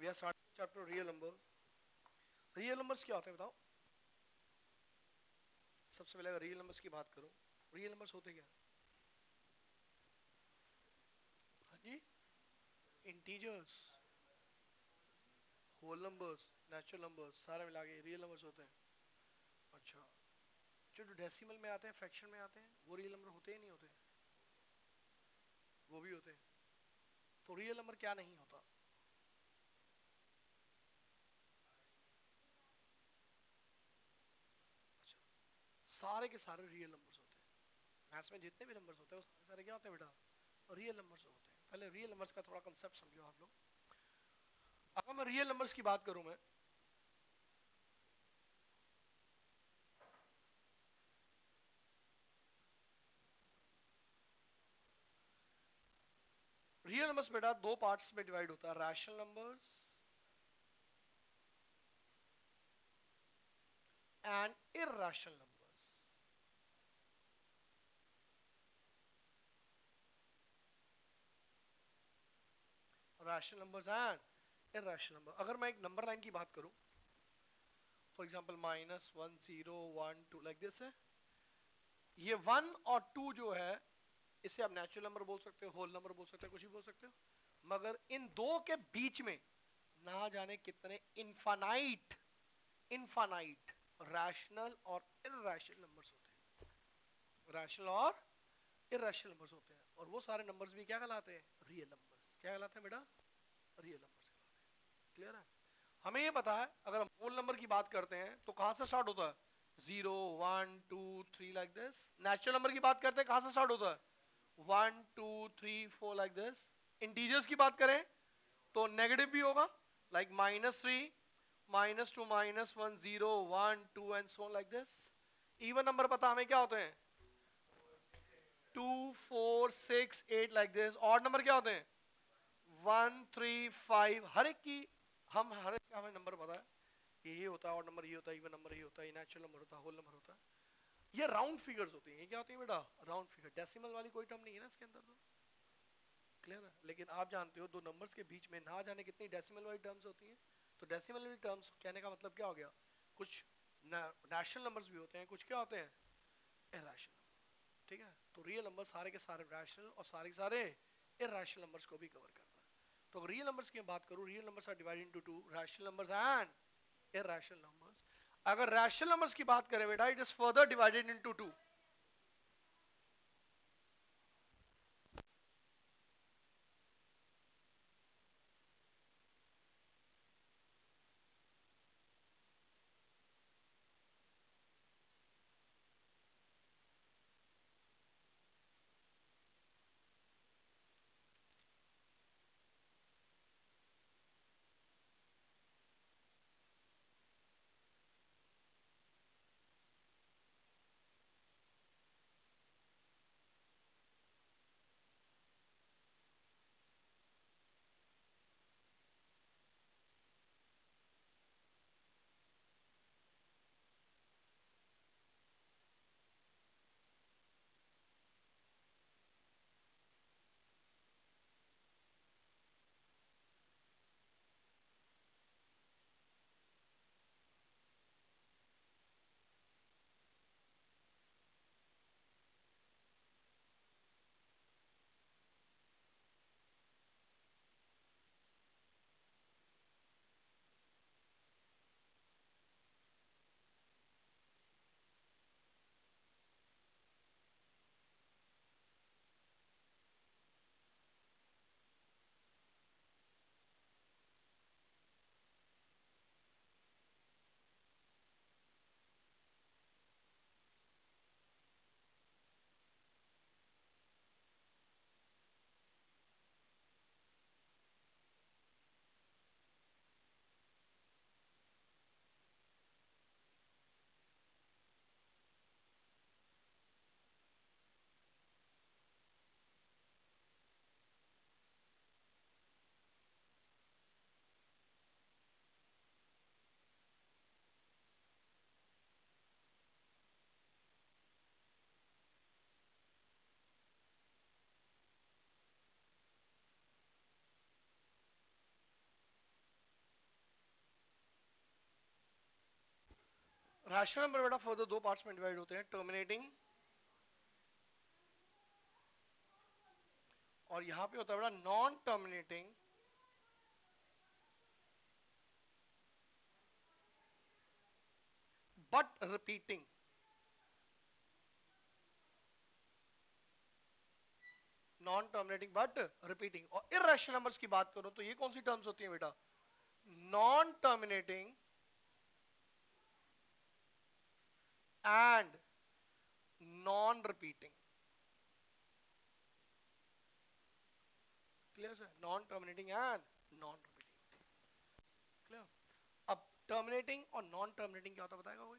We are starting chapter real number real numbers क्या होते हैं बताओ? सबसे पहले अगर रियल नंबर्स की बात करूँ रियल नंबर्स होते क्या? हाँ जी? Integers whole numbers natural numbers सारे मिला के रियल नंबर्स होते हैं। अच्छा जो डेसिमल में आते हैं फ्रैक्शन में आते हैं, वो रियल नंबर होते ही नहीं होते। वो भी होते हैं। तो रियल नंबर क्या नहीं होता? सारे के सारे रियल नंबर्स होते हैं। मैथ्स में जितने भी नंबर्स होते हैं वो सारे क्या होते हैं बेटा? रियल नंबर्स होते हैं। पहले रियल नंबर्स का थोड़ा कंसेप्ट समझो आप लोग। अगर मैं रियल नंबर्स की बात करूँ मैं। रियल नंबर्स बेटा दो पार्ट्स में डिवाइड होता है। Rational numbers and irrational numbers rational numbers and irrational number अगर मैं एक नंबर लाइन की बात करूँ for example minus one zero one two like this है, ये वन और टू जो है, इसे आप नेचुरल नंबर बोल सकते हो होल नंबर बोल सकते हो, कुछ भी बोल सकते हो, मगर इन दो के बीच में ना जाने कितने इनफानाइट इनफानाइट रैशनल और इरेशनल नंबर्स होते हैं। रैशनल और इरेशनल नंबर्स होते हैं। और वो सारे नंबर्स भी क्या कहलाते हैं? रियल नंबर्स क्या कहलाते हैं बेटा? रियल हैं। क्लियर है? हमें ये पता है, अगर हम होल नंबर की बात करते हैं तो कहाँ से स्टार्ट होता है? Zero one two three like this natural number की बात करते हैं, कहाँ से स्टार्ट होता है? One two three four like this integers की बात करें तो नेगेटिव भी होगा like minus three minus two minus one zero one two and so like this even number पता हमें क्या होते हैं? Two four six eight like this और नंबर क्या होते हैं? वन थ्री फाइव हर एक की, हम हर एक का हमें नंबर पता है ये होता है और नंबर ये होता है इवन नंबर ये होता है नेचुरल नंबर होता है होल नंबर होता है। ये राउंड फिगर्स होती हैं क्या होती है बेटा? राउंड फिगर डेसिमल वाली कोई टर्म नहीं है ना इसके अंदर तो। क्लियर है? लेकिन आप जानते हो, दो नंबर्स के बीच में ना जाने कितनी डेसिमल वाली टर्म्स होती हैं। तो डेसिमल वाली टर्म्स कहने का मतलब क्या हो गया? कुछ नेशनल नंबर्स भी होते हैं, कुछ क्या होते हैं? इरेशनल ठीक है? तो रियल नंबर सारे के सारे रैशनल और सारे के सारे इरेशनल नंबर्स को भी कवर करता है। तो रियल नंबर्स की बात करूँ real numbers are divided into two rational numbers and irrational numbers अगर रैशनल नंबर्स की बात करें बेटा it is further divided into two rational number बेटा फर्दर दो पार्ट्स में डिवाइड होते हैं टर्मिनेटिंग और यहाँ पे होता है बेटा non terminating but repeating non terminating but repeating और इरेशनल नंबर्स की बात करो तो ये कौन सी टर्म्स होती है बेटा? Non terminating clear sir non terminating and non repeating clear अब टर्मिनेटिंग और टर्मिनेटिंग क्या होता बताएगा कोई?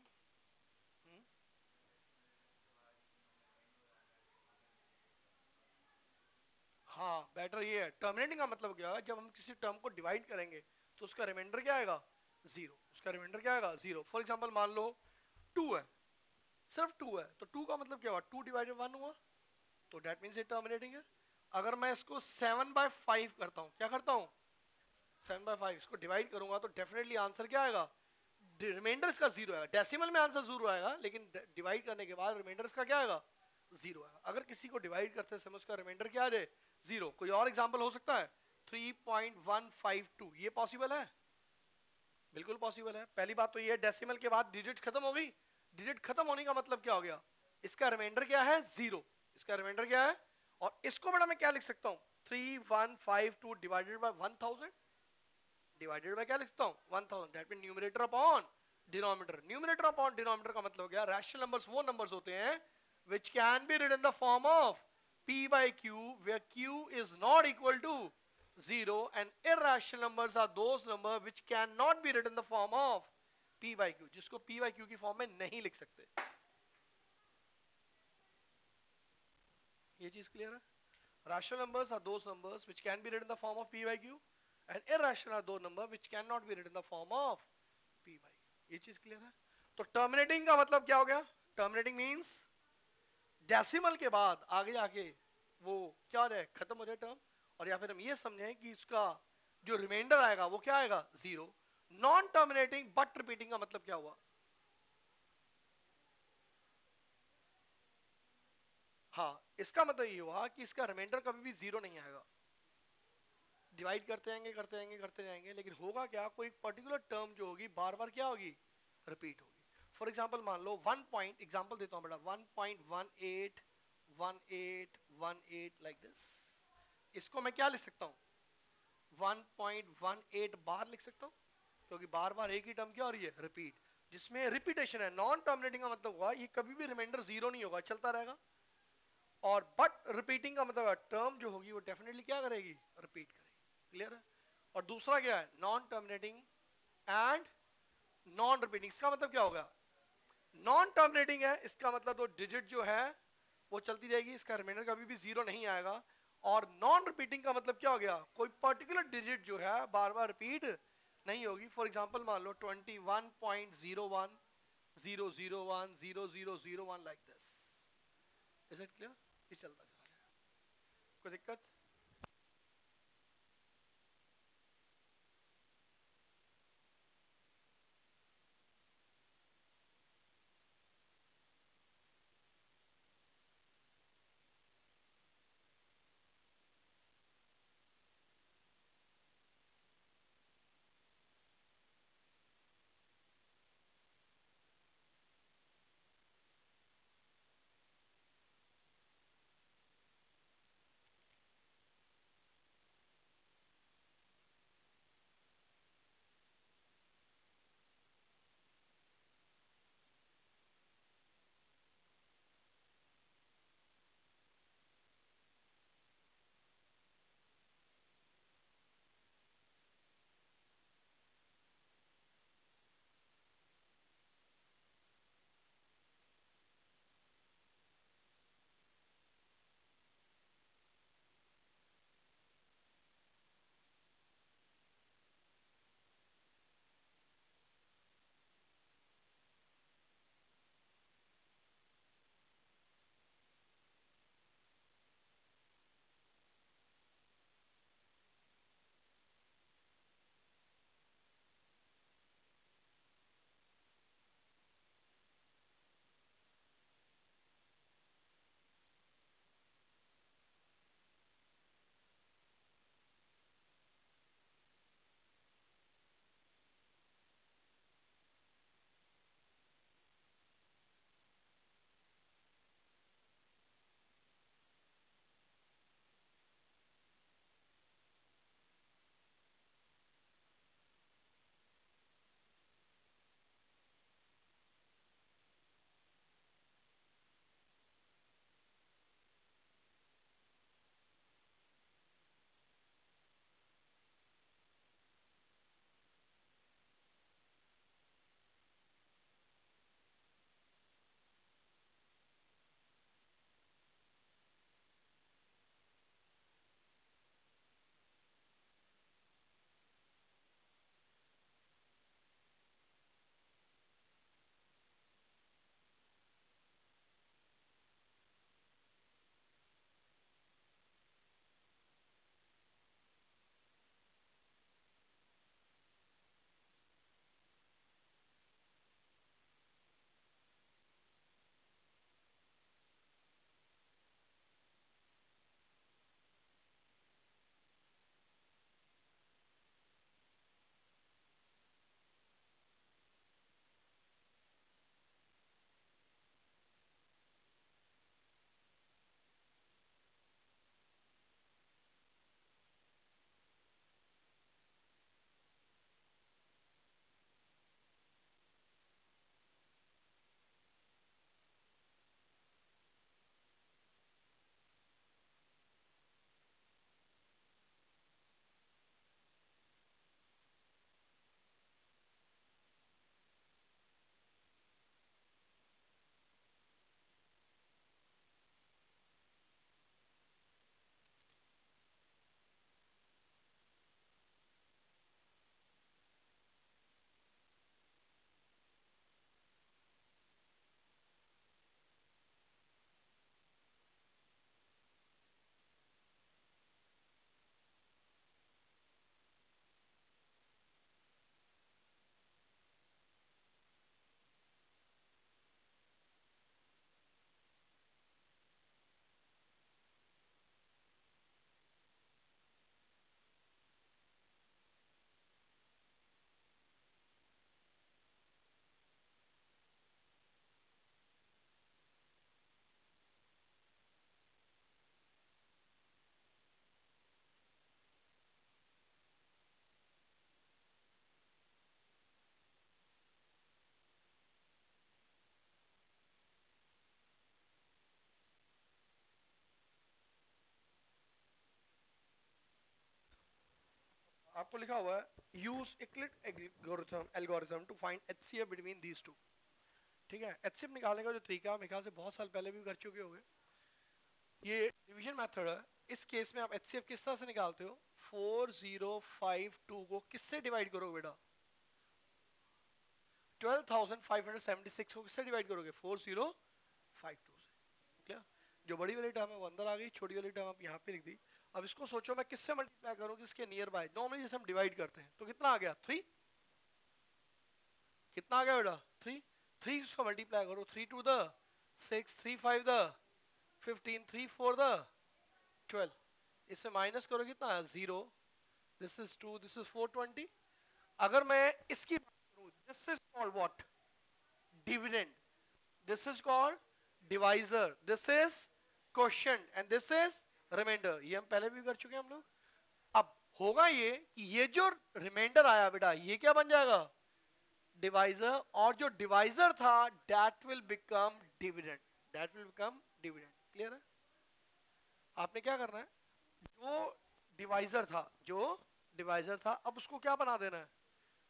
हाँ बेटर ये है। टर्मिनेटिंग का मतलब क्या है? जब हम किसी टर्म को डिवाइड करेंगे तो उसका रिमाइंडर क्या आएगा? ज़ीरो उसका रिमाइंडर क्या आएगा? ज़ीरो फॉर एग्जांपल मान लो टू है। सिर्फ़ टू है। तो टू का मतलब क्या हुआ? टू डिवाइडेड वन हुआ तो डेट मीन्स ये टर्मिनेटिंग है। अगर मैं इसको सेवन बाय फाइव करता हूँ, क्या करता हूँ? सेवन बाय फाइव इसको डिवाइड करूँगा तो डेफिनेटली आंसर क्या आएगा? रिमाइंडर इसका ज़ीरो आएगा। डेसिमल में आंसर ज़ीरो आएगा, लेकिन डिवाइड करने के बाद रिमाइंडर इसका क्या आएगा? ज़ीरो आएगा। अगर किसी को डिवाइड करते समय उसका रिमाइंडर क्या आ जाए? ज़ीरो कोई और एग्ज़ाम्पल हो सकता है? Three point one five two ये पॉसिबल है? बिल्कुल पॉसिबल है। पहली बात तो ये डेसिमल के बाद डिजिट खत्म हो गई। डिजिट खत्म होने का मतलब क्या हो गया? इसका रिमाइंडर क्या है? ज़ीरो इसका रिमाइंडर क्या है? और इसको बड़ा मैं क्या लिख सकता हूँ? Three one five two divided by one thousand divided by क्या लिखता हूँ? One thousand that mean numerator upon denominator numerator upon denominator का मतलब गया रैशनल नंबर्स वो नंबर्स होते हैं, which can be written in the form of p by q, where q is not equal to 0 and irrational numbers are those numbers which cannot be written in the form of p by q, जिसको p by q की form में नहीं लिख सकते। ये चीज़ clear है? Rational numbers are those numbers which can be written the form of p by q and in are those number which can not be written the form of p by ये चीज़ clear है? तो terminating का मतलब क्या हो गया? Terminating means decimal के बाद आगे आगे वो क्या रहे? खत्म हो जाए टर्म और या फिर हम ये समझें कि इसका जो रिमाइंडर आएगा वो क्या आएगा? Zero non terminating but repeating का मतलब क्या हुआ? हाँ इसका मतलब ये हुआ कि इसका रिमाइंडर कभी भी ज़ीरो नहीं आएगा। डिवाइड करते जाएँगे करते जाएँगे करते जाएँगे लेकिन होगा क्या? कोई पर्टिकुलर टर्म जो होगी बार बार क्या होगी? रिपीट होगी। फॉर एग्ज़ाम्पल मान लो वन पॉइंट एग्ज़ाम्पल देता हूँ बेटा one point one eight one eight one eight like this इसको मैं क्या लिख सकता हूँ? वन पॉइंट वन एट बार लिख सकता हूँ। क्योंकि बार बार एक ही टर्म क्या हो रही है? रिपीट जिसमें रिपीटेशन है नॉन टर्मिनेटिंग का मतलब हुआ, ये कभी भी रिमाइंडर ज़ीरो नहीं होगा, चलता रहेगा। और बट रिपीटिंग का मतलब टर्म जो होगी, वो डेफिनेटली क्या करेगी? रिपीट करेगी। क्लियर है? और दूसरा क्या है? Non terminating and non repeating इसका मतलब क्या होगा? नॉन टर्मिनेटिंग है, इसका मतलब तो डिजिट जो है, वो चलती जाएगी इसका रिमाइंडर कभी भी ज़ीरो नहीं आएगा। और नॉन रिपीटिंग का मतलब क्या हो गया? कोई पर्टिकुलर डिजिट जो है, बार बार रिपीट नहीं होगी। फॉर एग्ज़ाम्पल मान लो twenty one point zero one zero zero one zero zero zero one like this is it clear ये चलता जा रहा है। कोई दिक्कत? आपको लिखा हुआ है use Euclid algorithm algorithm to find HCF between these two ठीक है? एचसीएफ निकालने का जो तरीका, मेरे ख्याल से बहुत साल पहले भी कर चुके होंगे। ये डिवीज़न मेथड है। इस केस में आप एचसीएफ किस तरह से निकालते हो? फोर ज़ीरो फाइव टू को किससे डिवाइड करोगे बेटा? Twelve thousand five hundred seventy six को किससे डिवाइड करोगे? फोर ज़ीरो फाइव टू से। क्या जो बड़ी वाली टर्म है, वो अंदर आ गई, छोटी वाली टर्म आप यहाँ पे लिख दी। अब इसको सोचो मैं किससे मल्टीप्लाई करूँ किसके नियर बाय नॉर्मली जैसे हम डिवाइड करते हैं। तो कितना आ गया? थ्री कितना आ गया बेटा? थ्री थ्री इसको मल्टीप्लाई करो। Three two the six three five the fifteen three four the twelve इससे माइनस करो कितना? है zero this is two this is four twenty अगर मैं इसकी this is called what? Dividend. This is called divisor. This is quotient. And this is remainder ये हम पहले भी कर चुके हैं हम लोग। अब होगा ये कि ये जो रिमाइंडर आया बेटा, ये क्या बन जाएगा? डिवाइजर और जो डिवाइजर था that will become dividend that will become dividend clear है? आपने क्या करना है? जो डिवाइजर था, जो डिवाइजर था, अब उसको क्या बना देना है?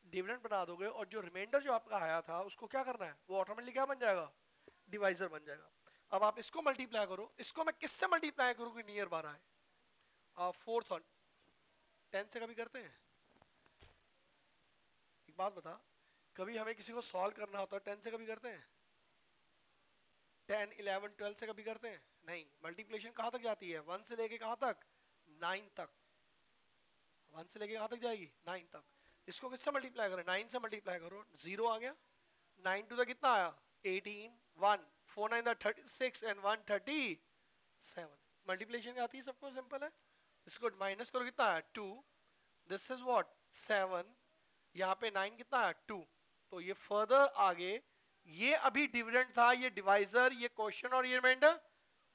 डिविडेंड बना दोगे और जो रिमाइंडर जो आपका आया था, उसको क्या करना है? वो ऑटोमेटिकली क्या बन जाएगा? डिवाइजर बन जाएगा। अब आप इसको मल्टीप्लाई करो। इसको मैं किससे मल्टीप्लाई करूँ कि नियर बार आए फोर्थ वन टेन से कभी करते हैं? एक बात बता। कभी हमें किसी को सॉल्व करना होता है टेन से कभी करते हैं? टेन इलेवन ट्वेल्व से कभी करते हैं? नहीं। मल्टीप्लेशन कहाँ तक जाती है? वन से लेके कहाँ तक? नाइन तक। वन से लेके कहाँ तक जाएगी? नाइन तक। इसको किससे मल्टीप्लाई करें? नाइन से मल्टीप्लाई करो। ज़ीरो आ गया। नाइन टू द कितना आया? Eighteen one four nine six and one thirty seven. Multiplication आती है सबको? सिंपल है। इसको माइनस करो, कितना आया two this is what seven यहाँ पे नाइन कितना आया टू तो ये फर्दर आगे, ये अभी डिविडेंड था, ये डिवाइजर ये क्वेश्चन और ये रिमाइंडर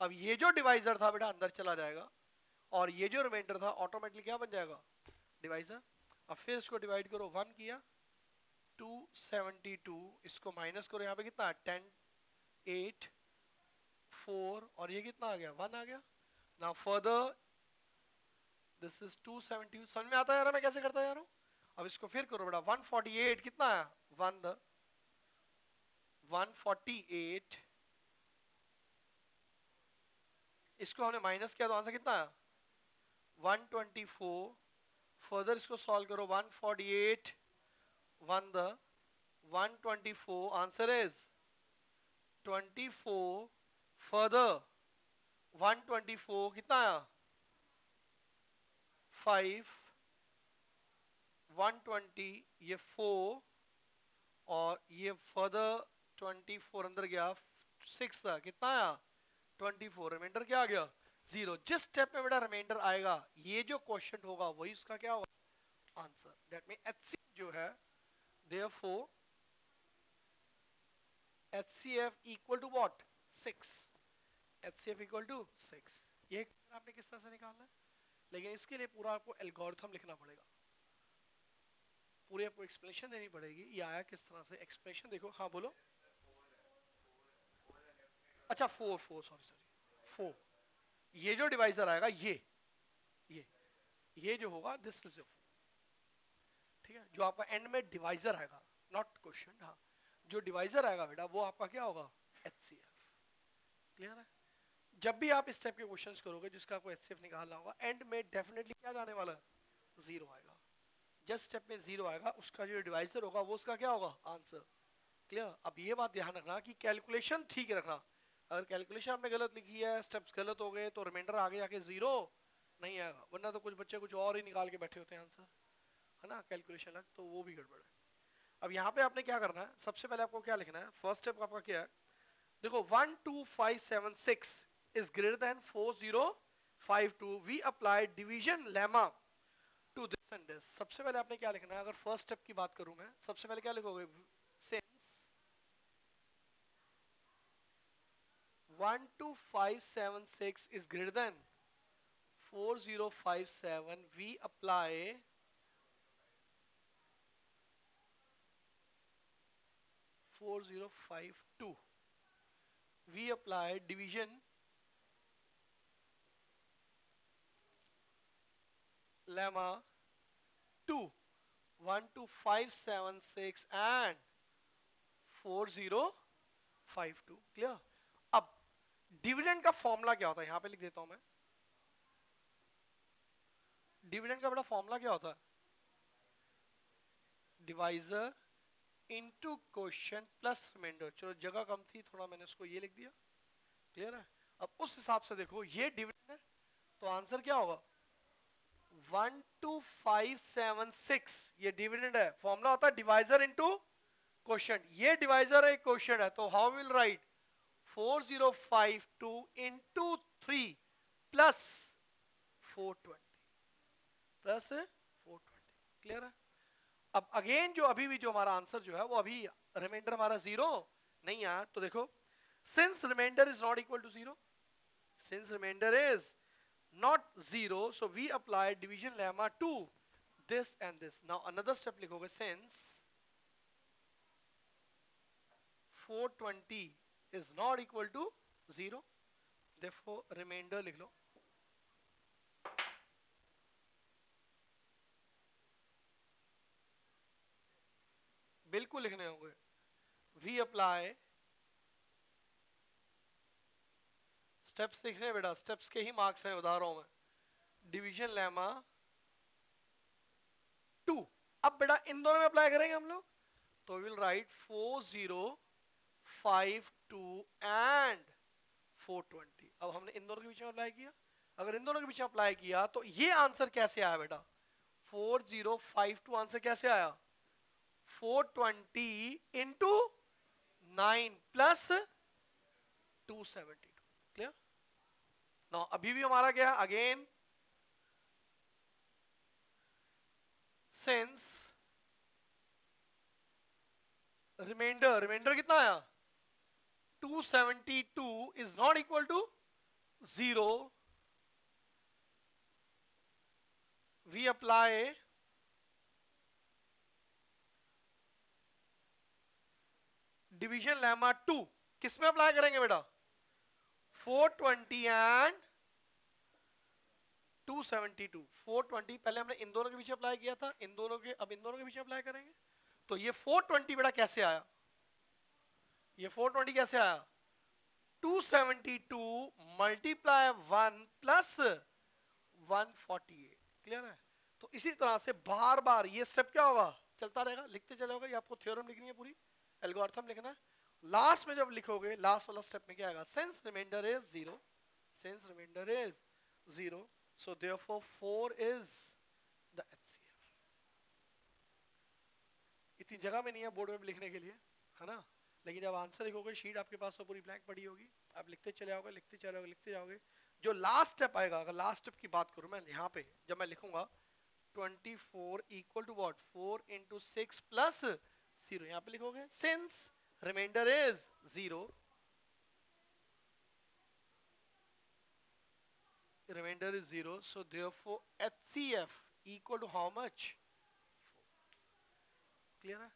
अब ये जो डिवाइजर था बेटा, अंदर चला जाएगा। और ये जो रिमाइंडर था ऑटोमेटिकली क्या बन जाएगा? डिवाइजर अब फिर इसको डिवाइड करो। वन किया। टू सेवेंटी टू इसको माइनस करो। यहाँ पे कितना टेन एट फोर और ये कितना आ गया? वन आ गया? ना further this is two seventy समझ में आता है मैं कैसे करता यार अब इसको फिर करो बेटा। वन फोर्टी एट कितना आया? One the one forty eight इसको हमने माइनस किया तो आंसर कितना आया? वन ट्वेंटी फोर फर्दर इसको सॉल्व करो। 148 one the 124 answer is 24 further 124 कितना आया? 5 120 ये 4 और ये फर्दर 24 अंदर गया 6 था। कितना आया? 24 रिमाइंडर क्या आ गया? ज़ीरो जिस स्टेप में बेटा रिमाइंडर आएगा, ये जो क्वेश्चन होगा, वही उसका क्या होगा? आंसर दैट मीन एच जो है, therefore HCF equal to what? 6 HCF equal to 6 ये आपने किस तरह से निकालना है? लेकिन इसके लिए पूरा आपको एल्गोरिथम लिखना पड़ेगा। पूरी आपको एक्सप्लेनेशन देनी पड़ेगी ये आया किस तरह से। एक्सप्लेनेशन देखो। हाँ बोलो। अच्छा four four sorry sorry four ये जो डिवाइजर आएगा, ये ये ये जो होगा दिस इज़ ठीक है? जो आपका एंड में डिवाइजर आएगा नॉट क्वेश्चन हाँ। जो डिवाइजर आएगा बेटा, वो आपका क्या होगा? एच सी एफ़ क्लियर है? जब भी आप इस टाइप के क्वेश्चंस करोगे, जिसका आपको एच सी एफ़ निकालना होगा एंड में डेफिनेटली क्या जाने वाला है? ज़ीरो आएगा। जस्ट स्टेप में ज़ीरो आएगा, उसका जो डिवाइजर होगा, वो उसका क्या होगा? आंसर क्लियर अब ये बात ध्यान रखना कि कैलकुलेशन ठीक रखना। अगर कैलकुलेशन आपने गलत लिखी है स्टेप्स गलत हो गए तो रिमाइंडर आगे जाके ज़ीरो नहीं आएगा। वरना तो कुछ बच्चे कुछ और ही निकाल के बैठे होते हैं आंसर है ना? कैलकुलेशन लग तो वो भी गड़बड़ है। अब यहाँ पे आपने क्या करना है? सबसे पहले आपको क्या लिखना है? फ़र्स्ट स्टेप आपका क्या है? देखो one two five seven six is greater than four zero five two we apply division lemma to this and this सबसे पहले आपने क्या लिखना है? अगर फ़र्स्ट स्टेप की बात करूँ मैं, सबसे पहले क्या लिखोगे? 12576 is greater than 4057 we apply Four zero five two. We apply division lemma to one two five seven six and four zero five two clear अब डिविडेंड का फॉर्मूला क्या होता है? यहाँ पे लिख देता हूँ मैं। डिविडेंड का बड़ा फॉर्मूला क्या होता है? Divisor into question plus remainder चलो, जगह कम थी, थोड़ा मैंने उसको ये लिख दिया। क्लियर है? अब उस हिसाब से देखो, ये डिविडेंड है तो आंसर क्या होगा? One two five seven six ये डिविडेंड है। फॉर्मूला होता है डिवाइजर इनटू क्वेश्चन ये डिवाइजर है क्वेश्चन है तो how will write four zero five two into three plus four twenty plus four twenty clear है? अब अगेन जो अभी भी जो हमारा आंसर जो है वो अभी रिमाइंडर हमारा जीरो नहीं आया तो देखो since reminder is not equal to zero since reminder is not 0 so we apply division lemma to this and this now another step लिखोगे since 420 is not equal to 0 therefore remainder लिख लो बिल्कुल लिखने होंगे। We apply steps लिखने बेटा। Steps के ही marks हैं उदाहरणों में। डिवीज़न लेमा टू अब बेटा इन दोनों में अप्लाई करेंगे हम लोग। तो will write four zero five two and four twenty अब हमने इन दोनों के बीच में अप्लाई किया। अगर इन दोनों के बीच में अप्लाई किया तो ये आंसर कैसे आया बेटा? Four zero five two answer कैसे आया? Four twenty into nine plus two seventy two clear ना अभी भी हमारा है? अगेन सिंस रिमाइंडर रिमाइंडर कितना आया? 272 is not equal to zero we apply division lemma to किसमें अप्लाई करेंगे बेटा? 420 एंड 272 420 पहले हमने इन दोनों के बीच अप्लाई किया था, इन दोनों के, अब इन दोनों के बीच अप्लाई करेंगे। तो ये 420 बेटा कैसे आया? ये 420 कैसे आया? 272 मल्टीप्लाई वन प्लस 148 क्लियर है? तो इसी तरह से बार बार, ये स्टेप क्या होगा? चलता रहेगा, लिखते चलोगे ये आपको थ्योरम लिखनी है पूरी। एल्गोरिथम लिखना। लास्ट में जब लिखोगे लास्ट वाला स्टेप में क्या आएगा? Since remainder is zero since remainder is zero so therefore four is the HCF इतनी जगह में नहीं है बोर्ड में लिखने के लिए, है ना? लेकिन जब आंसर लिखोगे शीट आपके पास तो पूरी ब्लैंक पड़ी होगी। आप लिखते चले जाओगे लिखते चले जाओगे लिखते जाओगे। जो लास्ट स्टेप आएगा, अगर लास्ट स्टेप की बात करूँ मैं, यहाँ पे जब मैं लिखूँगा 24 equal to what 4 into six plus zero यहाँ पे लिखोगे since remainder is zero remainder is zero so therefore H equal to how much clear है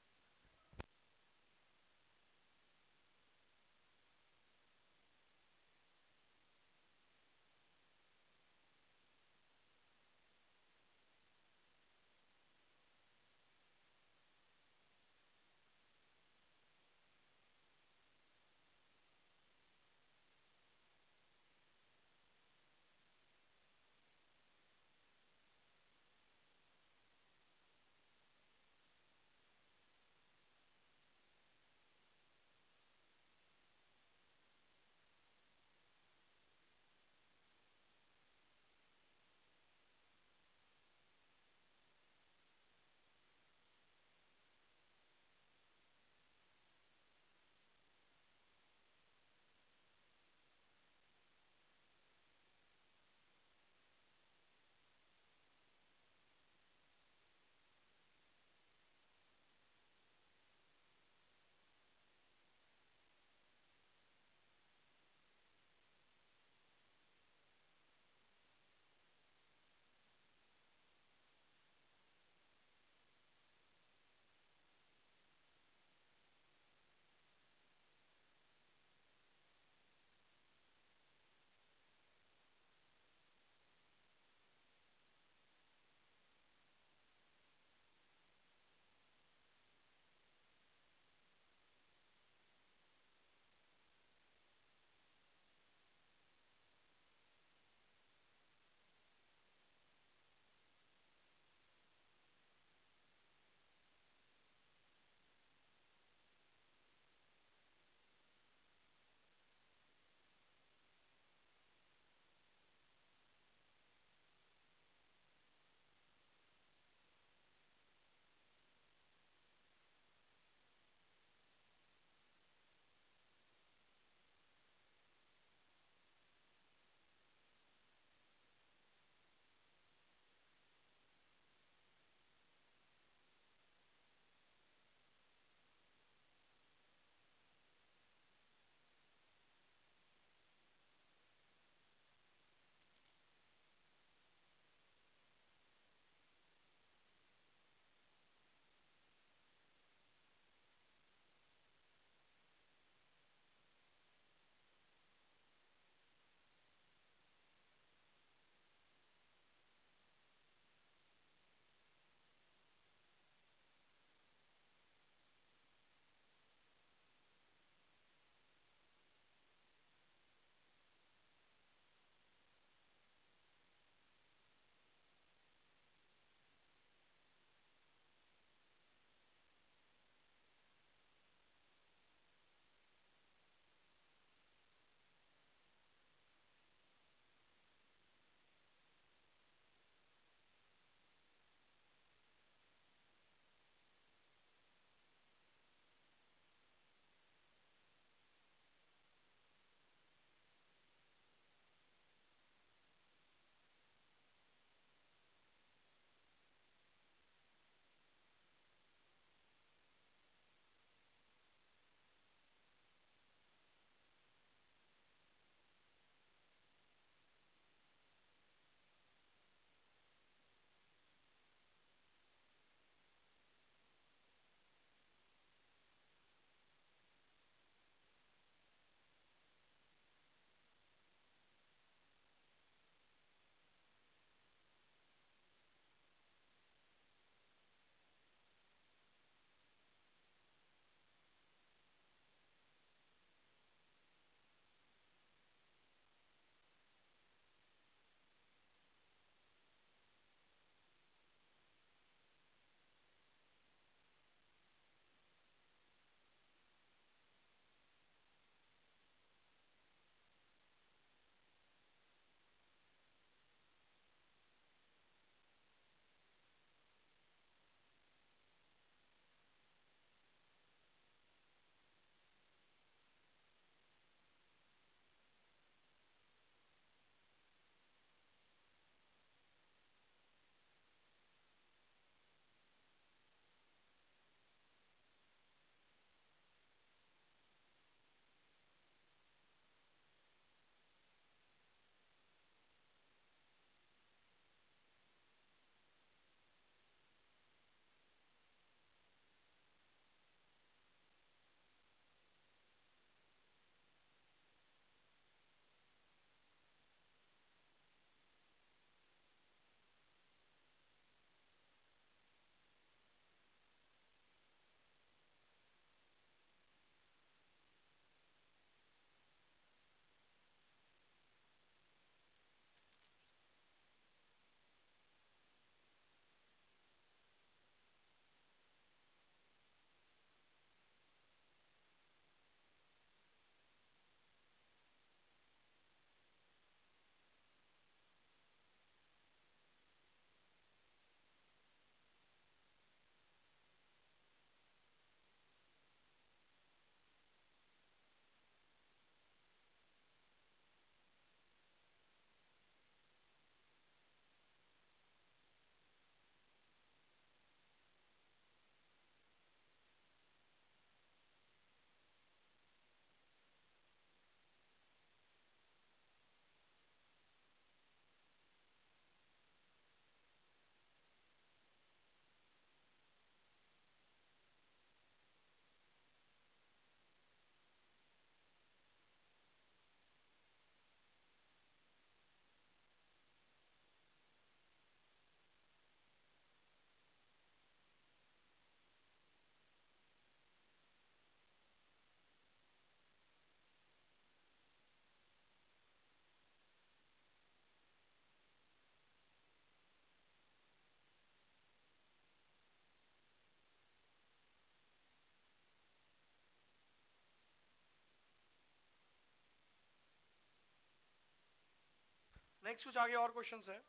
नेक्स्ट कुछ आगे और क्वेश्चंस है।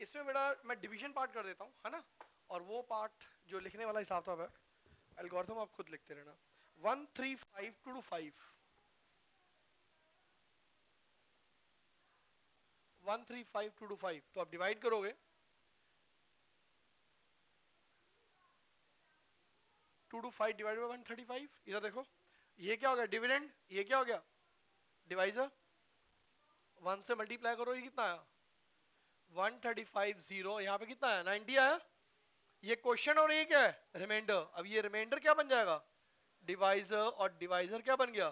इसमें बेटा मैं डिवीज़न पार्ट कर देता हूँ, है ना? और वो पार्ट जो लिखने वाला हिसाब था एल्गोरिथम आप खुद लिखते रहना। One three five two two five one three five two two five तो आप डिवाइड करोगे। Two two five divide by one thirty five इधर देखो। ये क्या हो गया? डिविडेंड ये क्या हो गया? डिवाइजर वन से मल्टीप्लाई करो, ये कितना आया? वन थर्टी फाइव ज़ीरो, यहाँ पे कितना आया? नाइनटी आया? ये क्वेश्चन और ये क्या है रिमाइंडर अब ये रिमाइंडर क्या बन जाएगा? डिवाइजर और डिवाइजर क्या बन गया?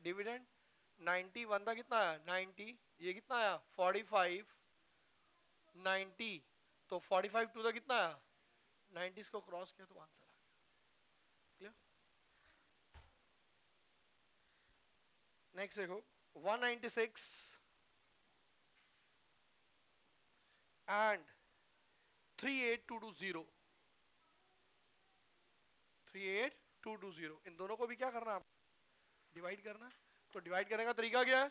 डिविडेंड नाइनटी वन का कितना आया? नाइनटी, ये कितना आया? Forty five, ninety. तो फोर्टी फाइव टू का कितना आया? नाइनटी को क्रॉस किया तो आंसर आ गया। नेक्स्ट देखो 196 and 38220 38220 इन दोनों को भी क्या करना है? डिवाइड करना तो डिवाइड करने का तरीका क्या है?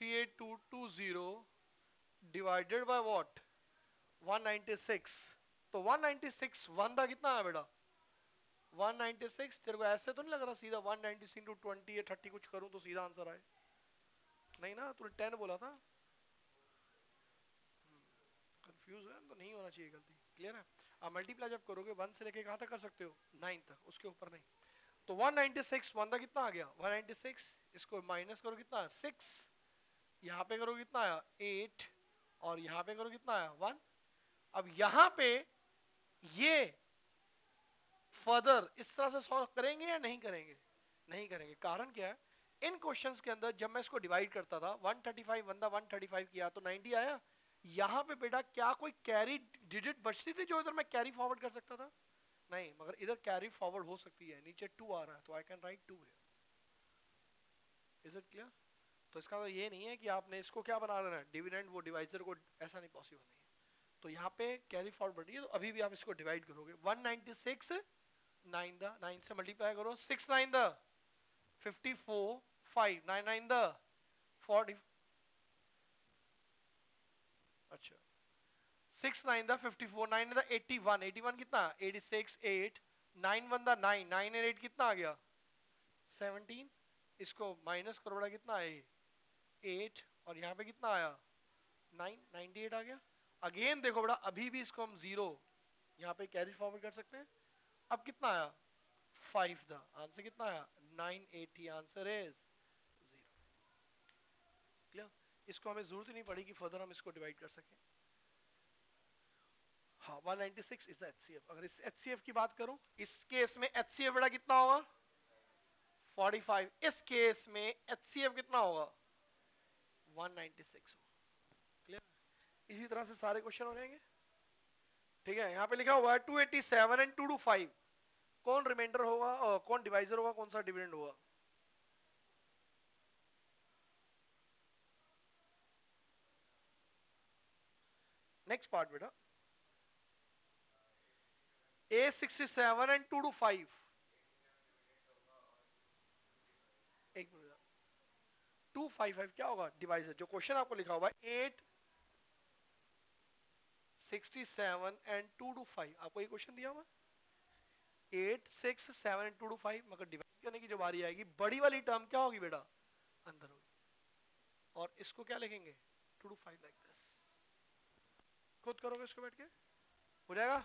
38220 डिवाइडेड बाय व्हाट 196 तो 196 वन का कितना है बेटा? 196 तेरे को ऐसे तो नहीं लग रहा सीधा 196 इंटू ट्वेंटी या थर्टी कुछ करूँ तो सीधा आंसर आए। नहीं ना, तूने टेन बोला था। कंफ्यूज है तो नहीं होना चाहिए गलती। क्लियर है? आप मल्टीप्लाई जब करोगे वन से लेके कहाँ तक कर सकते हो? नाइन तक, उसके ऊपर नहीं। तो 196 वन का कितना आ गया? 196 इसको माइनस करो, कितना आया? सिक्स यहाँ पे करो, कितना आया? एट और यहाँ पे करो, कितना आया? वन अब यहाँ पे ये फर्दर इस तरह से सॉल्व करेंगे या नहीं करेंगे? नहीं करेंगे। कारण क्या है? इन क्वेश्चंस के अंदर जब मैं इसको डिवाइड करता था 135 बंदा 135 किया तो 90 आया? यहाँ पे बेटा क्या कोई कैरी डिजिट बचती थी जो इधर मैं कैरी फॉरवर्ड कर सकता था? नहीं, मगर इधर कैरी फॉरवर्ड हो सकती है, नीचे टू आ रहा है तो I can write two is it clear तो इसका तो ये नहीं है कि आपने इसको क्या बना लेना है? डिविडेंड वो डिवाइजर को ऐसा नहीं पॉसिबल नहीं है। तो यहाँ पे कैरी फॉरवर्ड बढ़ रही है तो अभी भी आप इसको डिवाइड करोगे। 196 नाइन द नाइन से मल्टीप्लाई करो six nine the fifty four five nine nine the forty अच्छा। Six nine four nine eighty one eighty one कितना? Eighty six eight nine one nine nine eight कितना आ गया? Seventeen इसको minus करो बड़ा कितना एट और यहाँ पे कितना आया? नाइन एट आ गया। अगेन देखो बड़ा अभी भी इसको हम ज़ीरो यहाँ पे कैरी फॉरवर्ड कर सकते हैं। अब कितना आया? Five the. आंसर कितना आया? Nine eighty answer is zero clear इसको हमें ज़रूरत ही नहीं पड़ी कि फर्दर हम इसको डिवाइड कर सकें। हाँ 196 इज़ एचसीएफ अगर इस एचसीएफ की बात करूँ, इस केस में एचसीएफ बड़ा कितना होगा? 45 इस केस में एचसीएफ कितना होगा? 196 क्लियर इसी तरह से सारे क्वेश्चन हो जाएँगे। ठीक है, यहाँ पे लिखा हुआ है 287 एंड 225 कौन रिमाइंडर होगा कौन डिवाइजर होगा, कौन सा डिविडेंड होगा? नेक्स्ट पार्ट बेटा. A sixty seven and two two five एक मिनट टू फाइव फाइव क्या होगा? डिवाइजर जो क्वेश्चन आपको लिखा हुआ eight sixty seven and two two five आपको ये क्वेश्चन दिया हुआ eight six seven and two two five मगर डिवाइड करने की जो बारी आएगी, बड़ी वाली टर्म क्या होगी बेटा? अंदर होगी. और इसको क्या लिखेंगे? टू टू फाइव लाइक खुद करोगे इसको बैठ के? हो जाएगा?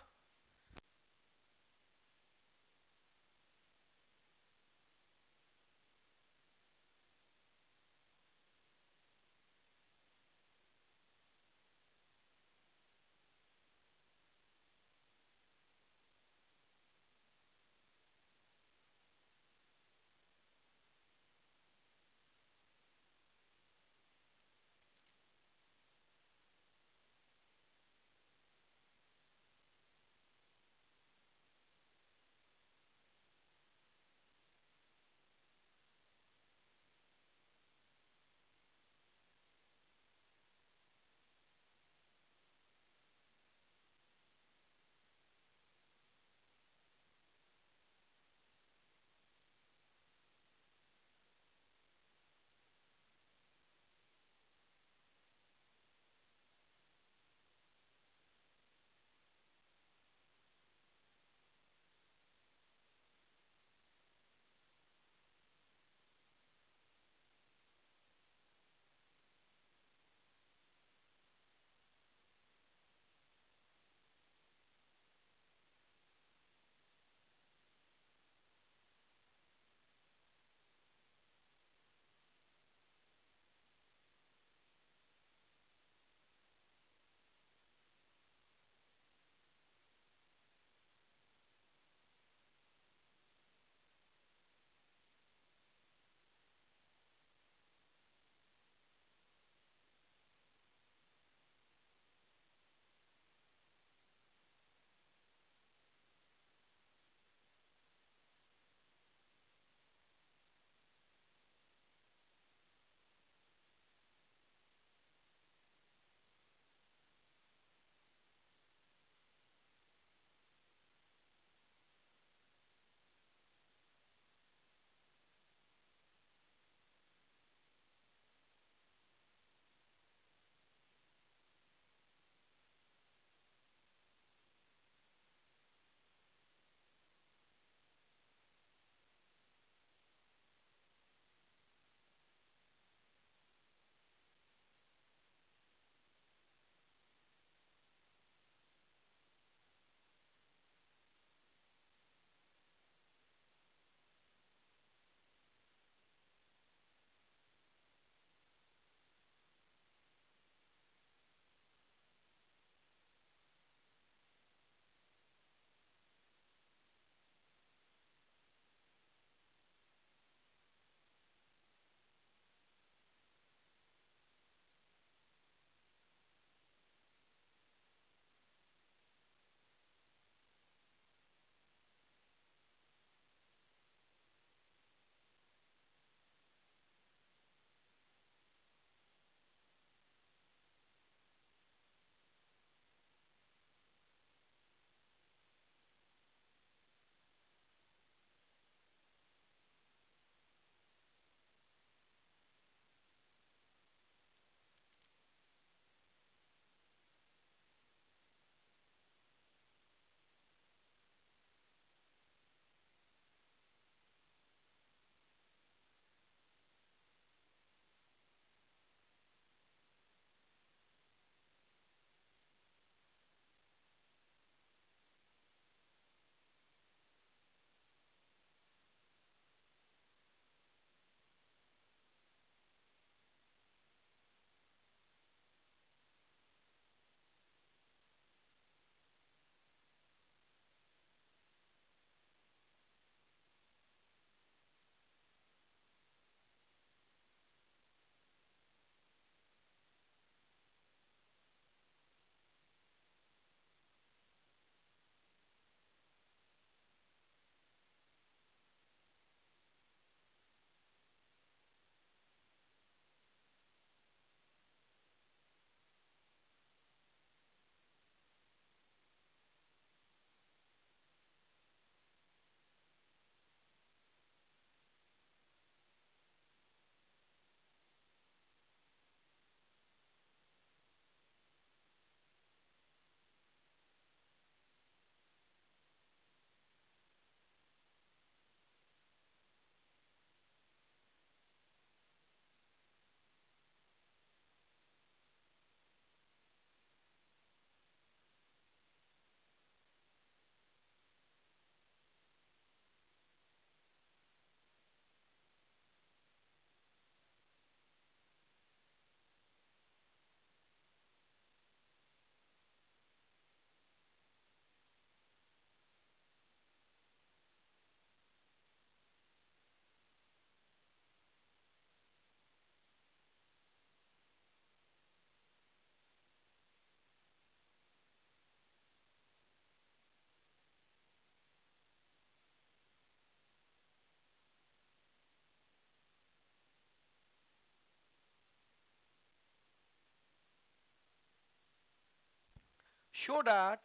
Show that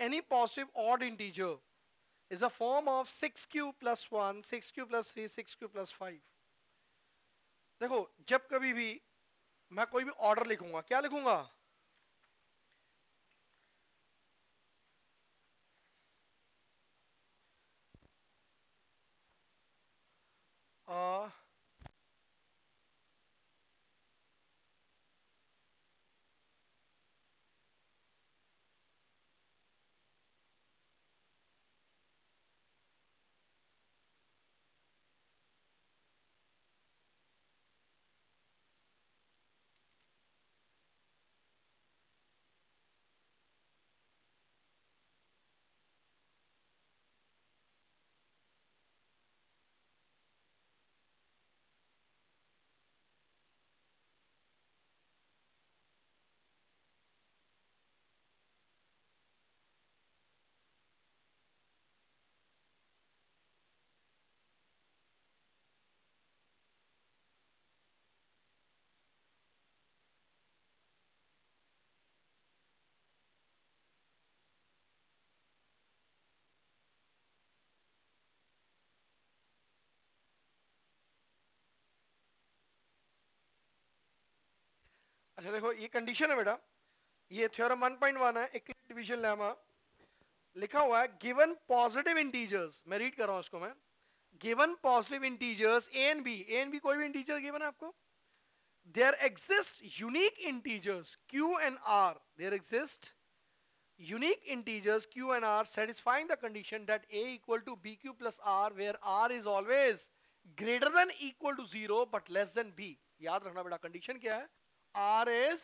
any positive odd integer is a form of 6q plus 1, 6q plus 3, 6q plus 5. देखो जब कभी भी मैं कोई भी ऑर्डर लिखूँगा क्या लिखूँगा आ, अच्छा देखो, ये कंडीशन है बेटा। ये थ्योरम 1.1 है, एक डिवीज़न लेमा लिखा हुआ है गिवन पॉजिटिव इंटीजर्स मैं रीड कर रहा हूँ इसको मैं। Given positive integers a and b a and b कोई भी इंटीजर गिवन है आपको? There exist unique integers q and r there exist unique integers, q and r, satisfying the condition that a equal to bq plus r, where r is always greater than equal to 0 but less than b याद रखना बेटा condition क्या है? R is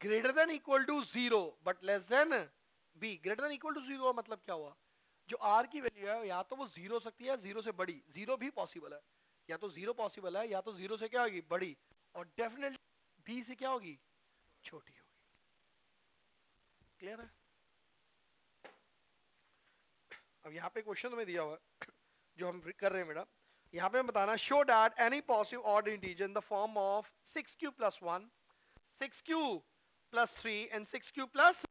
greater than equal to zero, but less than b. Greater than equal to zero मतलब क्या हुआ? जो r की वैल्यू है, या तो वो ज़ीरो हो सकती है ज़ीरो से बड़ी। ज़ीरो भी पॉसिबल है। या तो ज़ीरो पॉसिबल है, या तो ज़ीरो से क्या होगी? बड़ी। और डेफिनेटली b से क्या होगी? छोटी होगी। क्लियर है? अब यहाँ पे क्वेश्चन में दिया हुआ है, जो हम कर रहे हैं मैडम यहाँ पे बताना show that any positive odd integer in the form of six q plus one six q plus three and six q plus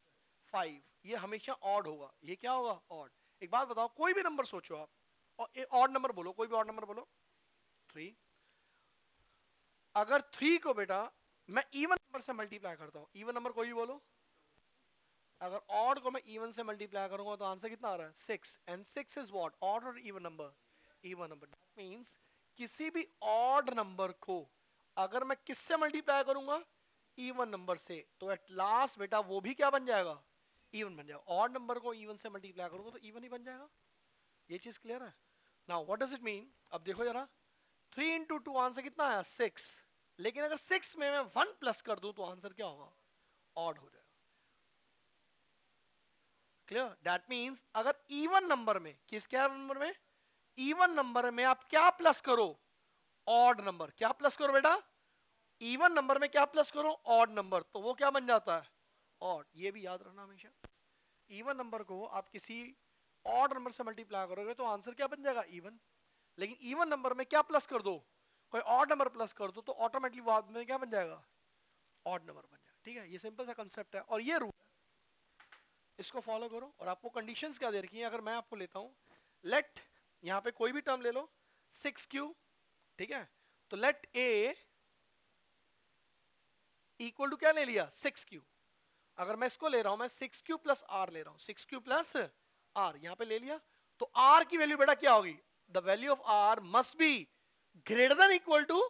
five. ये हमेशा ऑड होगा। ये क्या होगा? ऑड एक बात बताओ, कोई भी नंबर सोचो आप। और ऑड नंबर बोलो, कोई भी ऑड नंबर बोलो। थ्री अगर थ्री को बेटा, मैं इवन नंबर से मल्टीप्लाई करता हूँ। इवन नंबर कोई भी बोलो। अगर ऑड को मैं इवन से मल्टीप्लाई करूँगा तो आंसर कितना आ रहा है? Six and six is what odd और even number even number means किसी भी ऑड नंबर को अगर मैं किससे मल्टीप्लाई करूँगा? इवन नंबर से तो एट लास्ट बेटा वो भी क्या बन जाएगा? इवन बन जाएगा। और नंबर को इवन से मल्टीप्लाई करूँगा तो इवन ही बन जाएगा। ये चीज़ क्लियर है? Now what does it mean अब देखो जरा। थ्री इंटू टू आंसर कितना आया? सिक्स लेकिन अगर सिक्स में मैं वन प्लस कर दूँ तो आंसर क्या होगा? ऑड हो जाएगा। क्लियर दैट मीन्स अगर इवन नंबर में, किस क्या नंबर में? इवन नंबर में आप क्या प्लस करो? ऑड नंबर क्या प्लस करो बेटा? इवन नंबर में क्या प्लस करो? ऑड नंबर तो वो क्या बन जाता है? ऑड ये भी याद रखना हमेशा। इवन नंबर को आप किसी ऑड नंबर से मल्टीप्लाई करोगे तो आंसर क्या बन जाएगा? इवन लेकिन इवन नंबर में क्या प्लस कर दो? कोई ऑड नंबर प्लस कर दो तो ऑटोमेटिकली वो में क्या बन जाएगा? ऑड नंबर बन जाएगा। ठीक है? ये सिंपल सा कंसेप्ट है और ये रूल इसको फॉलो करो और आपको कंडीशंस क्या दे रखी है? अगर मैं आपको लेता हूँ लेट यहाँ पे कोई भी टर्म ले लो सिक्स क्यू ठीक है? तो लेट ए इक्वल टू क्या ले लिया? सिक्स क्यू अगर मैं इसको ले रहा हूँ, मैं सिक्स क्यू प्लस आर ले रहा हूँ. सिक्स क्यू प्लस आर यहाँ पे ले लिया? तो आर की वैल्यू बेटा क्या होगी? The value of r must be greater than equal to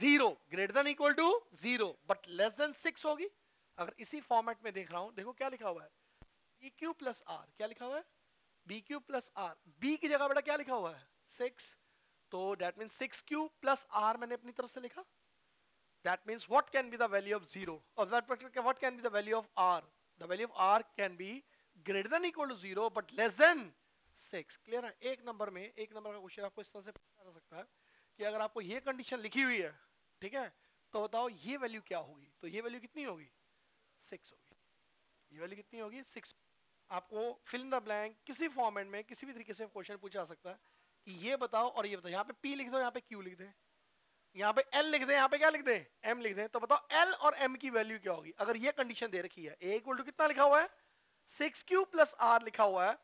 zero greater than equal to zero but less than six होगी? अगर इसी फॉर्मेट में देख रहा हूँ, देखो क्या लिखा हुआ है? बी क्यू प्लस आर क्या लिखा हुआ है? B q plus r b की जगह बेटा क्या लिखा हुआ है? सिक्स तो that mean six q plus r मैंने अपनी तरफ़ से लिखा। That means what can be the value of 0 or that what can be the value of r? The value of r can be greater than equal to 0 but less than 6 clear है? एक number में, एक number का question आपको इस तरह से पूछा जा सकता है कि अगर आपको ये कंडीशन लिखी हुई है, ठीक है तो बताओ ये वैल्यू क्या होगी? तो ये वैल्यू कितनी होगी? सिक्स होगी। ये वैल्यू कितनी होगी? सिक्स आपको फिल इन द ब्लैंक किसी फॉर्मेट में, किसी भी तरीके से क्वेश्चन पूछा जा सकता है कि ये बताओ और ये बताओ। यहाँ पे पी लिख दो, यहाँ पे क्यू लिख दे। यहाँ पे एल लिख दे, यहाँ पे क्या लिख दे? एम लिख दे। तो बताओ एल और एम की वैल्यू क्या होगी? अगर ये कंडीशन दे रखी है ए इक्वल टू कितना लिखा हुआ है? सिक्स क्यू प्लस आर लिखा हुआ है।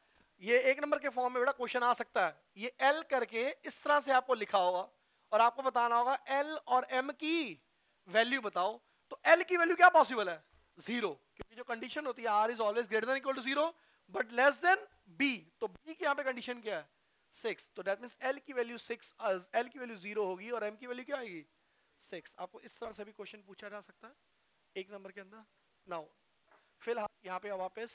ये एक नंबर के फॉर्म में बड़ा क्वेश्चन आ सकता है। ये एल करके इस तरह से आपको लिखा होगा और आपको बताना होगा एल और एम की वैल्यू बताओ। तो एल की वैल्यू क्या पॉसिबल है? ज़ीरो क्योंकि जो कंडीशन होती है r is always greater than equal to zero but less than b तो बी की यहाँ पे कंडीशन क्या है? सिक्स तो डेट मीन्स एल की वैल्यू सिक्स एल की वैल्यू ज़ीरो होगी और एम की वैल्यू क्या आएगी? सिक्स आपको इस तरह से भी क्वेश्चन पूछा जा सकता है, एक नंबर के अंदर. नाउ फ़िलहाल यहाँ पे वापस,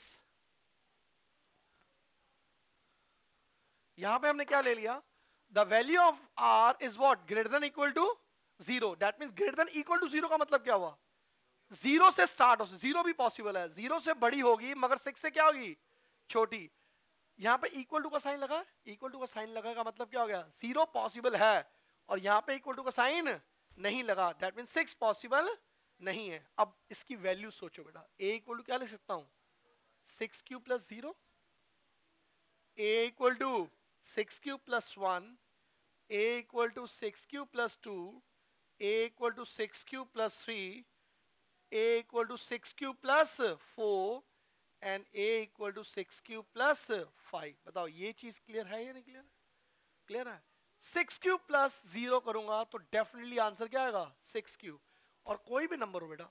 यहाँ पे हमने क्या ले लिया? The value of r is what greater than equal to zero that mean greater than equal to zero का मतलब क्या हुआ? ज़ीरो से स्टार्ट हो ज़ीरो भी पॉसिबल है. ज़ीरो से बड़ी होगी, मगर सिक्स से क्या होगी? छोटी. यहाँ पे इक्वल टू का साइन लगा इक्वल टू का साइन लगा का मतलब क्या हो गया? ज़ीरो पॉसिबल है। और यहाँ पे इक्वल टू का साइन नहीं लगा दैट मीन सिक्स पॉसिबल नहीं है। अब इसकी वैल्यू सोचो बेटा। ए इक्वल टू क्या लिख सकता हूँ? Six q plus zero a equal to six q plus one a equal to six q plus two a equal to six q plus three a equal to six q plus four and a equal to six q plus five बताओ, ये चीज़ clear है या नहीं clear clear है? Six Q plus zero करूँगा तो definitely answer क्या आएगा? सिक्स क्यू और कोई भी नंबर हो बेटा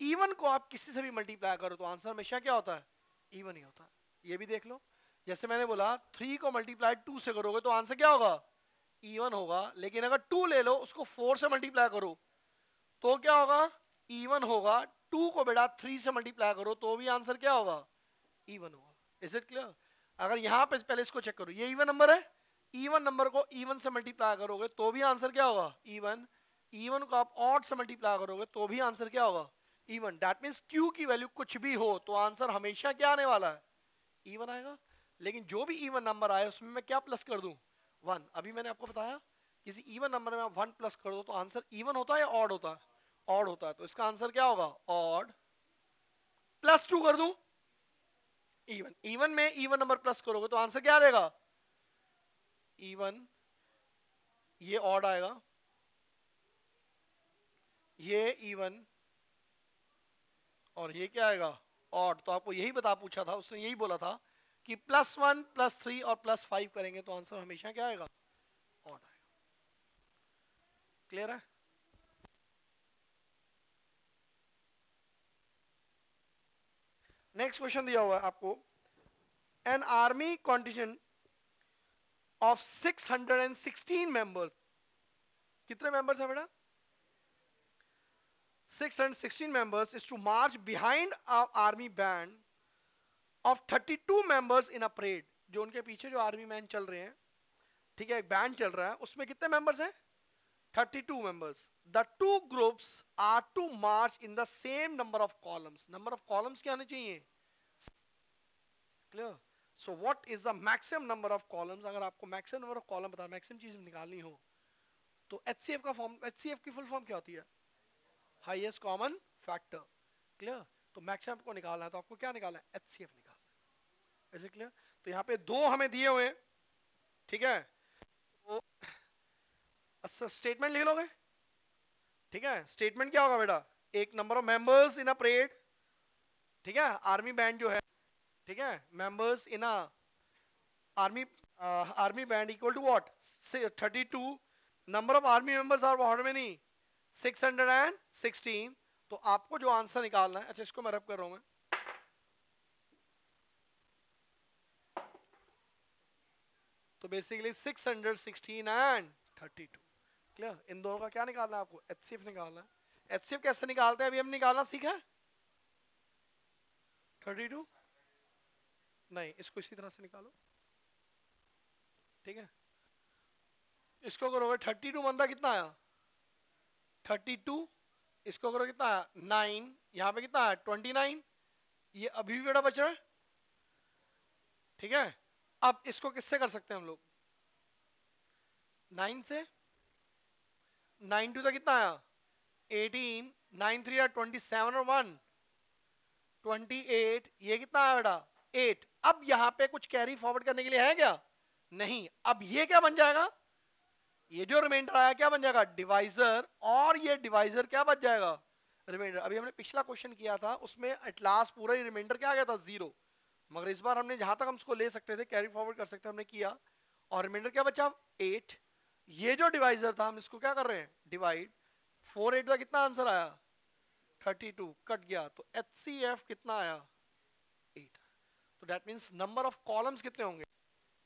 इवन को आप किसी से भी मल्टीप्लाई करो तो आंसर हमेशा क्या होता है? इवन ही होता है। ये भी देख लो। जैसे मैंने बोला थ्री को मल्टीप्लाई टू से करोगे तो आंसर क्या होगा? इवन होगा। लेकिन अगर टू ले लो, उसको फोर से मल्टीप्लाई करो तो क्या होगा? इवन होगा। टू को बेटा थ्री से मल्टीप्लाई करो तो भी आंसर क्या होगा? इवन होगा। इज़ इट क्लियर अगर यहाँ पे पहले इसको चेक करो, ये इवन नंबर है? इवन नंबर को इवन से मल्टीप्लाई करोगे तो भी आंसर क्या होगा? इवन इवन को आप ऑड से मल्टीप्लाई करोगे तो भी आंसर क्या होगा? इवन दैट मीन्स क्यू की वैल्यू कुछ भी हो तो आंसर हमेशा क्या आने वाला है? इवन आएगा। लेकिन जो भी इवन नंबर आए, उसमें मैं क्या प्लस कर दूँ? वन अभी मैंने आपको बताया, किसी इवन नंबर में आप वन प्लस कर दो तो आंसर इवन होता है या ऑड होता है? ऑड होता है। तो इसका आंसर क्या होगा? ऑड प्लस टू कर दू। इवन इवन में इवन नंबर प्लस करोगे तो आंसर क्या रहेगा? इवन ये ऑड आएगा। ये इवन और ये क्या आएगा? ऑड तो आपको यही बता, पूछा था, उसने यही बोला था कि प्लस वन प्लस थ्री और प्लस फाइव करेंगे तो आंसर हमेशा क्या आएगा? ऑड आएगा। क्लियर है? नेक्स्ट क्वेश्चन दिया हुआ है आपको। An army contingent of 616 members कितने मेंबर्स हैं बेटा? 616 members is to march behind a army band of 32 members in a parade जो उनके पीछे जो आर्मी मैन चल रहे हैं, ठीक है, एक बैंड चल रहा है, उसमें कितने मेंबर्स हैं? 32 members the two groups are to march in the same number of columns. Number of columns क्या होने चाहिए? Clear so what is the maximum number of columns अगर आपको मैक्सिमम नंबर ऑफ़ कॉलम बता मैक्सिमम चीज़ निकालनी हो तो एचसीएफ का फॉर्म एचसीएफ की फुल फॉर्म क्या होती है? हाइएस्ट कॉमन फैक्टर क्लियर तो मैक्सिमम आपको निकालना है तो आपको क्या निकालना है? एच सी एफ़ निकालना क्लियर तो यहाँ पे दो हमें दिए हुए ठीक है? तो अच्छा, स्टेटमेंट लिख लोगे? ठीक है? स्टेटमेंट क्या होगा बेटा? एक number of members in a parade ठीक है? आर्मी बैंड जो है, ठीक है? Members in a army army band equal to what 32 number of army members are how many 616 तो आपको जो आंसर निकालना है अच्छा इसको मैं रब कर रहा हूँ मैं। तो बेसिकली 616 एंड 32 क्लियर इन दोनों का क्या निकालना है आपको? एचसीएफ निकालना है। एचसीएफ कैसे निकालते हैं? अभी हम निकालना सीखा थर्टी टू नहीं, इसको इसी तरह से निकालो। ठीक है? इसको करोगे थर्टी टू बंदा कितना आया? थर्टी टू इसको करो कितना आया? नाइन यहाँ पे कितना आया? ट्वेंटी नाइन ये अभी भी बेटा बच रहा है? ठीक है? अब इसको किससे कर सकते हैं हम लोग? नाइन से? नाइन टू तक कितना आया? Eighteen, nine three twenty seven और वन? ट्वेंटी एट, ये कितना आया बेटा? एट। अब यहाँ पे कुछ कैरी फॉरवर्ड करने के लिए है क्या? नहीं। अब ये क्या बन जाएगा? ये जो रिमाइंडर आया क्या बन जाएगा? डिवाइजर और ये डिवाइजर क्या बच जाएगा? रिमाइंडर अभी हमने पिछला क्वेश्चन किया था, उसमें एट लास्ट पूरा ही रिमाइंडर क्या आ गया था? ज़ीरो मगर इस बार हमने जहाँ तक हम इसको ले सकते थे कैरी फॉरवर्ड कर सकते हमने किया। और रिमाइंडर क्या बचा? एट ये जो डिवाइजर था, हम इसको क्या कर रहे हैं? डिवाइड फोर एट का कितना आंसर आया? थर्टी टू कट गया. तो एच सी एफ़ कितना आया? एट तो that means number of columns कितने होंगे?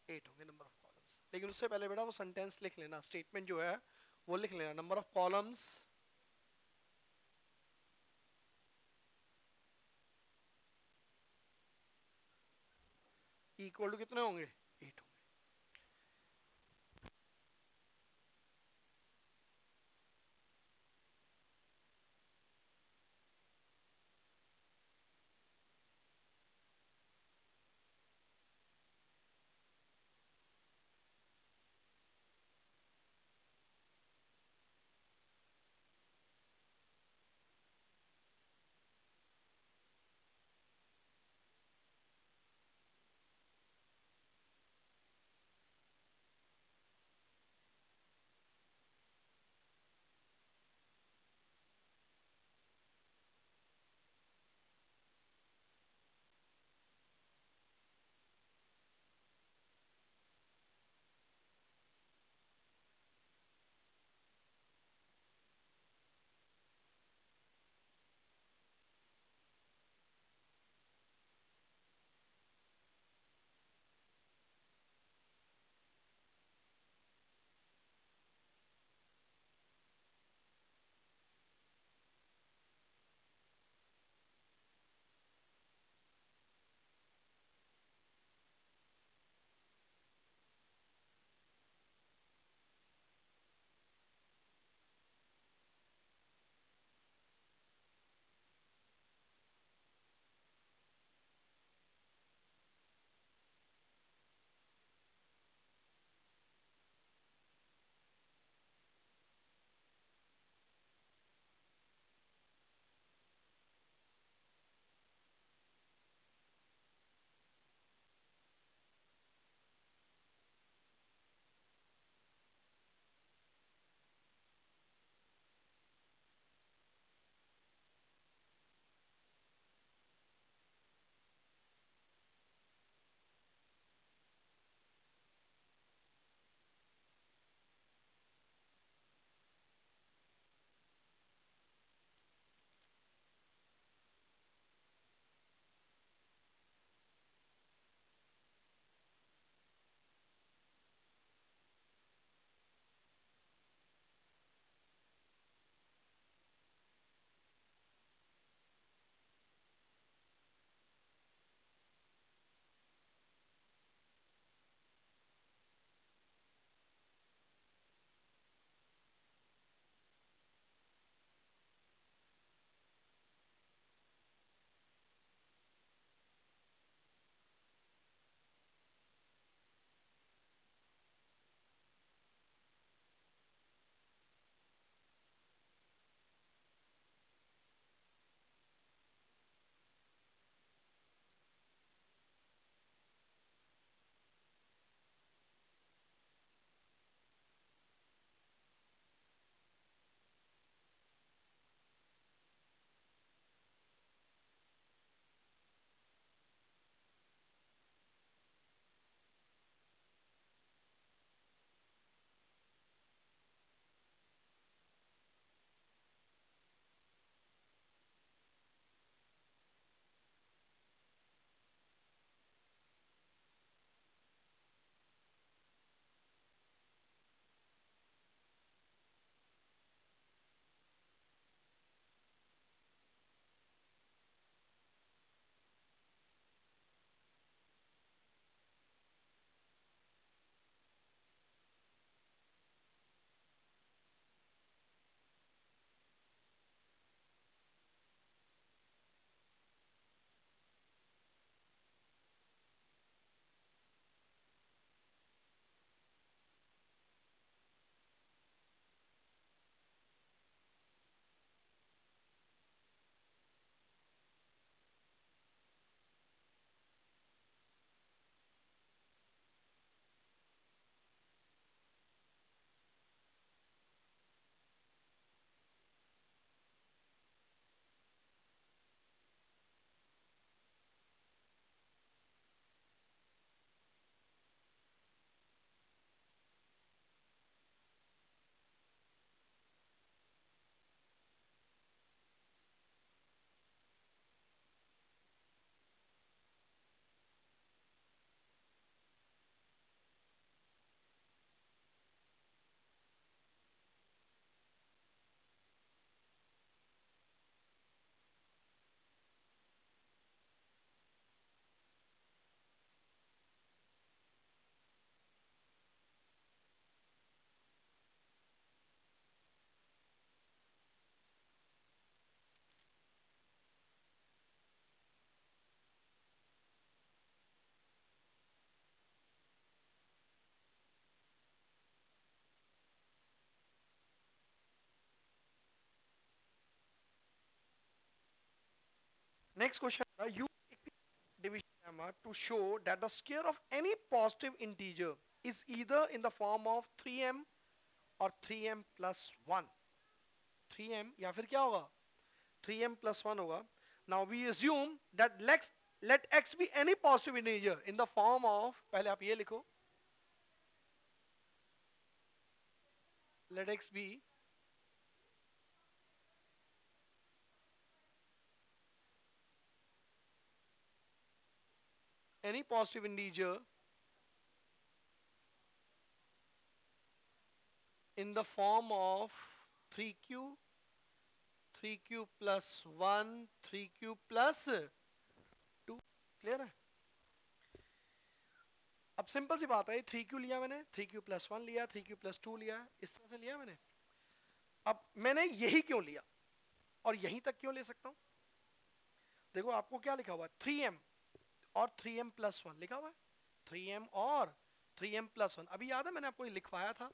एट होंगे नंबर ऑफ़ कॉलम्स लेकिन उससे पहले बेटा वो सेंटेंस लिख लेना. स्टेटमेंट जो है, वो लिख लेना. Number of columns equal to कितने होंगे? next question uh, you division lemma to show that the square of any positive integer is either in the form of 3m or 3m plus 1 3m या फिर क्या होगा 3m plus 1 होगा now we assume that let let x be any positive integer in the form of पहले आप ये लिखो let x be any positive integer in the form of 3q 3q plus 1 3q plus 2 clear है? अब simple सी बात है three q लिया मैंने थ्री क्यू प्लस वन लिया थ्री क्यू प्लस टू लिया, इस तरह से लिया मैंने। अब मैंने यही क्यों लिया? और यहीं तक क्यों ले सकता हूँ? देखो, आपको क्या लिखा हुआ थ्री एम और थ्री एम प्लस वन, लिखा हुआ है? थ्री एम और थ्री एम प्लस वन। अभी याद है, मैंने आपको लिखवाया था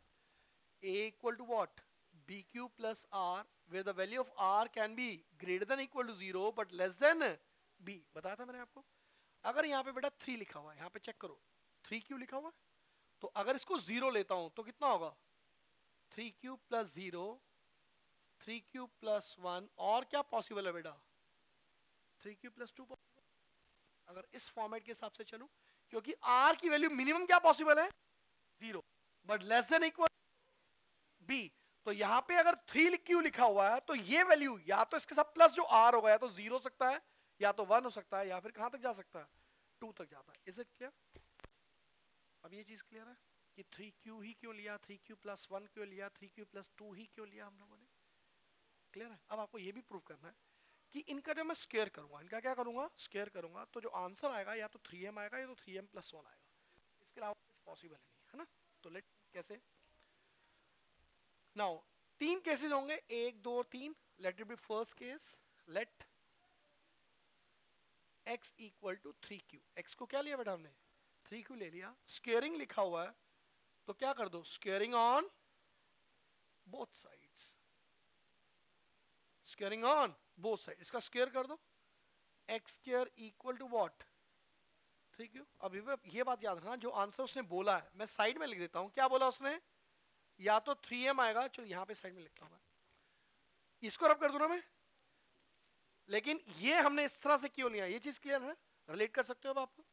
a equal to what b q plus r where the value of r can be greater than equal to zero but less than b बताया था मैंने आपको? अगर यहाँ पे बेटा थ्री लिखा हुआ है, यहाँ पे चेक करो। थ्री क्यू लिखा हुआ तो अगर इसको ज़ीरो लेता हूँ तो कितना होगा? Three q plus zero three q plus one और क्या पॉसिबल है बेटा? थ्री क्यू प्लस टू अगर इस फॉर्मेट के हिसाब से चलूँ, क्योंकि आर की वैल्यू मिनिमम क्या पॉसिबल है? Zero but less than equal b तो यहाँ पे अगर थ्री क्यू लिखा हुआ है तो ये वैल्यू या तो इसके साथ प्लस जो आर होगा, या तो ज़ीरो हो सकता है, या तो वन हो सकता है, या फिर कहाँ तक जा सकता है? टू तक जाता है. इज़ इट क्लियर अब ये चीज़ क्लियर है कि थ्री क्यू ही क्यों लिया थ्री क्यू प्लस वन क्यों लिया थ्री क्यू प्लस टू ही क्यों लिया हम लोगों ने? क्लियर है? अब आपको ये भी प्रूव करना है कि इनका जब मैं स्केयर करूँगा, इनका क्या करूँगा? स्केयर करूँगा तो जो आंसर आएगा, या तो थ्री एम आएगा, या तो थ्री एम प्लस वन आएगा। इसके अलावा कुछ पॉसिबल नहीं है ना? तो लेट कैसे। नाउ तीन केसेस होंगे। एक, दो तीन। Let it be first case let x equal to three q x को क्या लिया बेटा हमने? थ्री क्यू ले लिया। स्केयरिंग लिखा हुआ है। तो क्या कर दो? Squaring on both sides squaring on both side इसका स्केयर कर दो। X square equal to what three q अभी ये बात याद रखना, जो आंसर उसने बोला है, मैं साइड में लिख देता हूँ। क्या बोला उसने? या तो थ्री एम आएगा, चलो यहाँ पे साइड में लिखता हूँ मैं। इसको रब कर दू ना मैं? लेकिन ये हमने इस तरह से क्यों लिया? ये चीज़ क्लियर है? रिलेट कर सकते हो अब आप?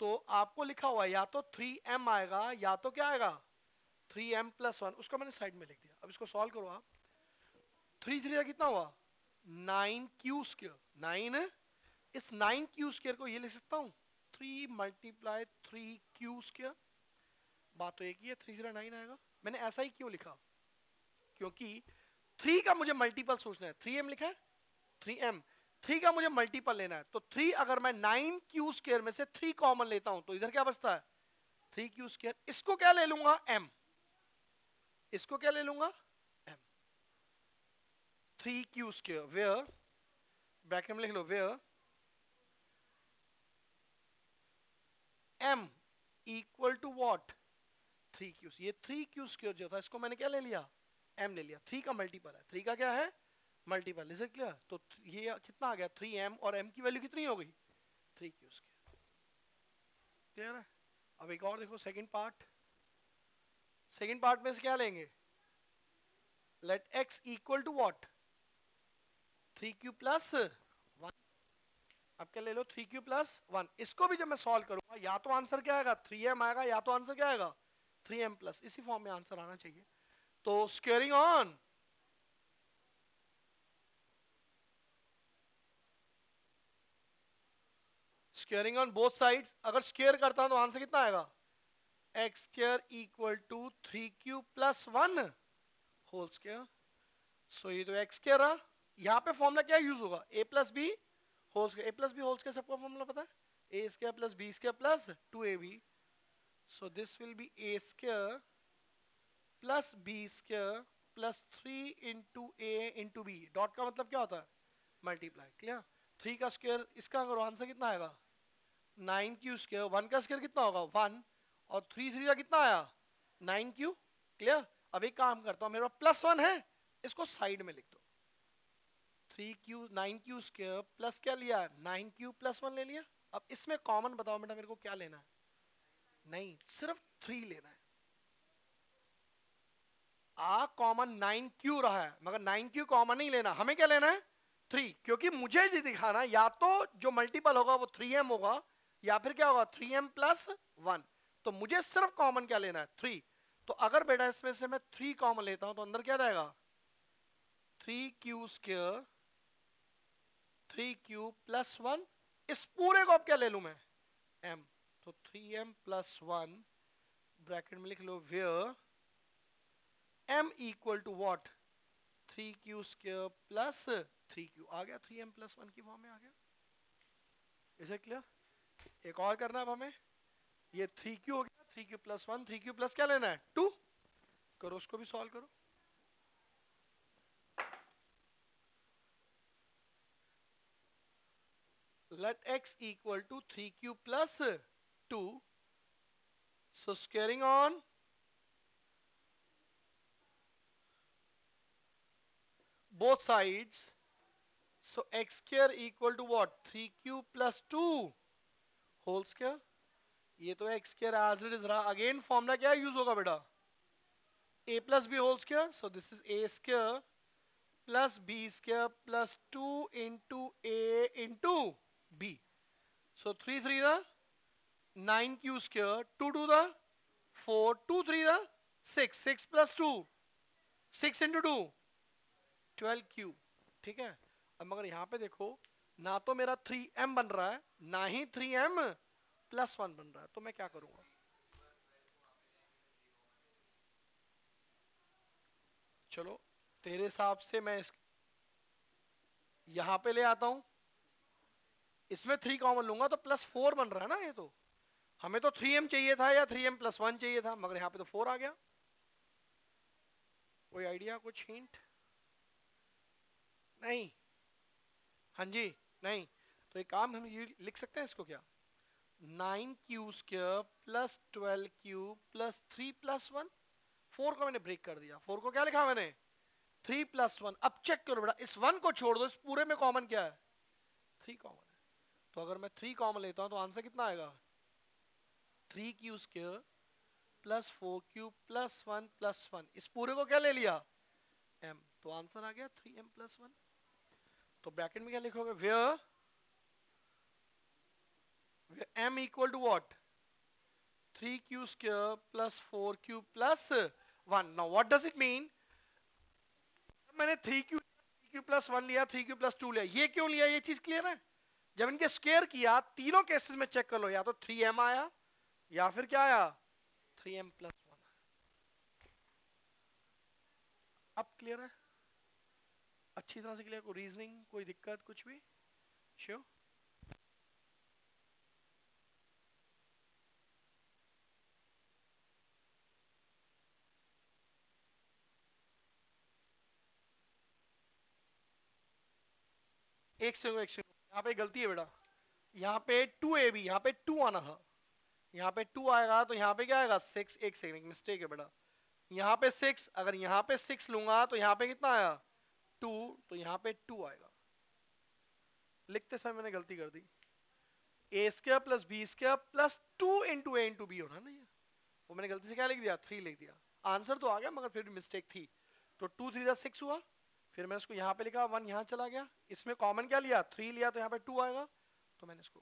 तो आपको लिखा हुआ या तो थ्री एम आएगा, या तो क्या आएगा? थ्री एम प्लस वन उसको मैंने साइड में लिख दिया। अब इसको सॉल्व करो आप। थ्री थ्री कितना हुआ? नाइन क्यू स्क्र नाइन इस नाइन क्यू स्क्र को ये लिख सकता हूँ। Three multiply three q square बात तो एक ही है थ्री ज़ीरो नाइन आएगा। मैंने ऐसा ही क्यों लिखा? क्योंकि थ्री का मुझे मल्टीपल सोचना है। थ्री एम लिखा है? थ्री एम थ्री का मुझे मल्टीपल लेना है। तो थ्री अगर मैं नाइन क्यू स्क्र में से थ्री कॉमन लेता हूँ तो इधर क्या बचता है? थ्री क्यू स्क्र इसको क्या ले लूँगा? एम इसको क्या ले लूँगा? M three q square where bracket में लिख लो where m equal to what three q ये थ्री क्यू स्क्र जो था, इसको मैंने क्या ले लिया? एम ले लिया. थ्री का मल्टीपल है. थ्री का क्या है? मल्टीपल इज़ इट क्लियर तो ये कितना आ गया? थ्री एम और एम की वैल्यू कितनी हो गई? थ्री क्यू स्क्र क्लियर है? अब एक और देखो सेकंड पार्ट सेकंड पार्ट में से क्या लेंगे? Let x equal to what three q plus one अब क्या ले लो? थ्री क्यू प्लस वन इसको भी जब मैं सॉल्व करूँगा, या तो आंसर क्या आएगा? थ्री एम आएगा, या तो आंसर क्या आएगा? थ्री एम प्लस इसी फॉर्म में आंसर आना चाहिए। तो squaring on squaring on both sides अगर स्केयर करता हूँ तो आंसर कितना आएगा? X square equal to three q plus one, whole square so ये तो एक्स स्केयर रहा। यहाँ पे फॉर्मूला क्या यूज़ होगा? A plus b whole square a plus b whole square सबको फॉर्मूला पता है? A square plus b square plus two a b so this will be a square plus b square plus three into a into b dot का मतलब क्या होता है? Multiply clear three का square इसका आंसर कितना आएगा? नाइन क्यू स्क्र वन का स्क्र कितना होगा? वन और थ्री थ्री का कितना आया? नाइन क्यू क्लियर अब एक काम करता हूँ, मेरे पास प्लस वन है, इसको साइड में लिख दो। Three q nine q square plus क्या लिया नाइन क्यू प्लस वन ले लिया। अब इसमें कॉमन बताओ बेटा, मेरे को क्या लेना है? नहीं, सिर्फ़ थ्री लेना है। आ कॉमन नाइन क्यू रहा है, मगर नाइन क्यू कॉमन नहीं लेना। हमें क्या लेना है? थ्री क्योंकि मुझे ये दिखाना, या तो जो मल्टीपल होगा वो थ्री एम होगा, या फिर क्या होगा? थ्री एम प्लस वन तो मुझे सिर्फ़ कॉमन क्या लेना है? थ्री तो अगर बेटा इसमें से मैं थ्री कॉमन लेता हूँ तो अंदर क्या जाएगा? Three q square three q plus one इस पूरे को अब क्या ले लू मैं? एम तो three m plus one bracket में लिख लो where m equal to what three q square plus three q आ गया थ्री एम प्लस वन की फॉर्म में आ गया। इसे क्लियर एक और करना अब हमें। ये थ्री क्यू हो गया three q plus one three q plus क्या लेना है? टू करो, उसको भी सॉल्व करो। Let x equal to three q plus two so squaring on both sides so x square equal to what three q plus two whole square ये तो x square as it is रहा। Again formula क्या use होगा बेटा। A plus b whole square so this is a square plus b square plus two into a into b so three three the nine q square two two the four two three the six six plus two six into two twelve q ठीक है? अब मगर यहाँ पे देखो, ना तो मेरा थ्री एम बन रहा है, ना ही थ्री एम प्लस वन बन रहा है तो मैं क्या करूँगा? चलो, तेरे हिसाब से मैं इस यहाँ पे ले आता हूँ। इसमें थ्री कॉमन लूँगा तो प्लस फोर बन रहा है ना ये तो। हमें तो थ्री एम चाहिए था या थ्री एम प्लस वन चाहिए था, मगर यहाँ पे तो फोर आ गया। कोई आइडिया कुछ हिंट नहीं। हाँ जी, नहीं। तो एक काम हम ये लिख सकते हैं इसको क्या? Nine q square plus twelve q plus three plus one? Four को मैंने ब्रेक कर दिया। फोर को क्या लिखा मैंने? Three plus one. अब चेक करो बेटा, इस वन को छोड़ दो, इस पूरे में कॉमन क्या है? थ्री कॉमन है। तो अगर मैं थ्री कॉमन लेता हूँ तो आंसर कितना आएगा? Three q square plus four q plus one plus one. इस पूरे को क्या ले लिया? एम तो आंसर आ गया थ्री एम प्लस वन। तो ब्रैकेट में क्या लिखोगे? Where m equal to what? 3q square plus 4q plus 1 now, what does it mean? मैंने 3q 3q plus 1 लिया 3q plus 2 लिया। ये क्यों लिया? ये चीज़ क्लियर है? जब इनके स्केयर किया, तीनों केसेस में चेक कर लो। या तो 3m आया, या फिर क्या आया? 3m plus 1 अब क्लियर है? अच्छी तरह से क्लियर कोई रीजनिंग कोई दिक्कत? कुछ भी? श्योर एक से एक से यहाँ पे गलती है बेटा। यहाँ पे टू ए बी यहाँ पे टू आना है यहाँ पे टू आएगा तो यहाँ पे क्या आएगा? सिक्स एक सेकंड मिस्टेक है बेटा। यहाँ पे सिक्स अगर यहाँ पे सिक्स लूँगा तो यहाँ पे कितना आया? टू तो यहाँ पे टू आएगा। लिखते समय मैंने गलती कर दी। A square plus b square plus two into a into b होना ना वो मैंने गलती से क्या लिख दिया? थ्री लिख दिया। आंसर तो आ गया, मगर फिर भी मिस्टेक थी। तो टू थ्री सिक्स हुआ। फिर मैंने इसको यहाँ पे लिखा वन यहाँ चला गया। इसमें कॉमन क्या लिया? थ्री लिया तो यहाँ पे टू आएगा। तो मैंने इसको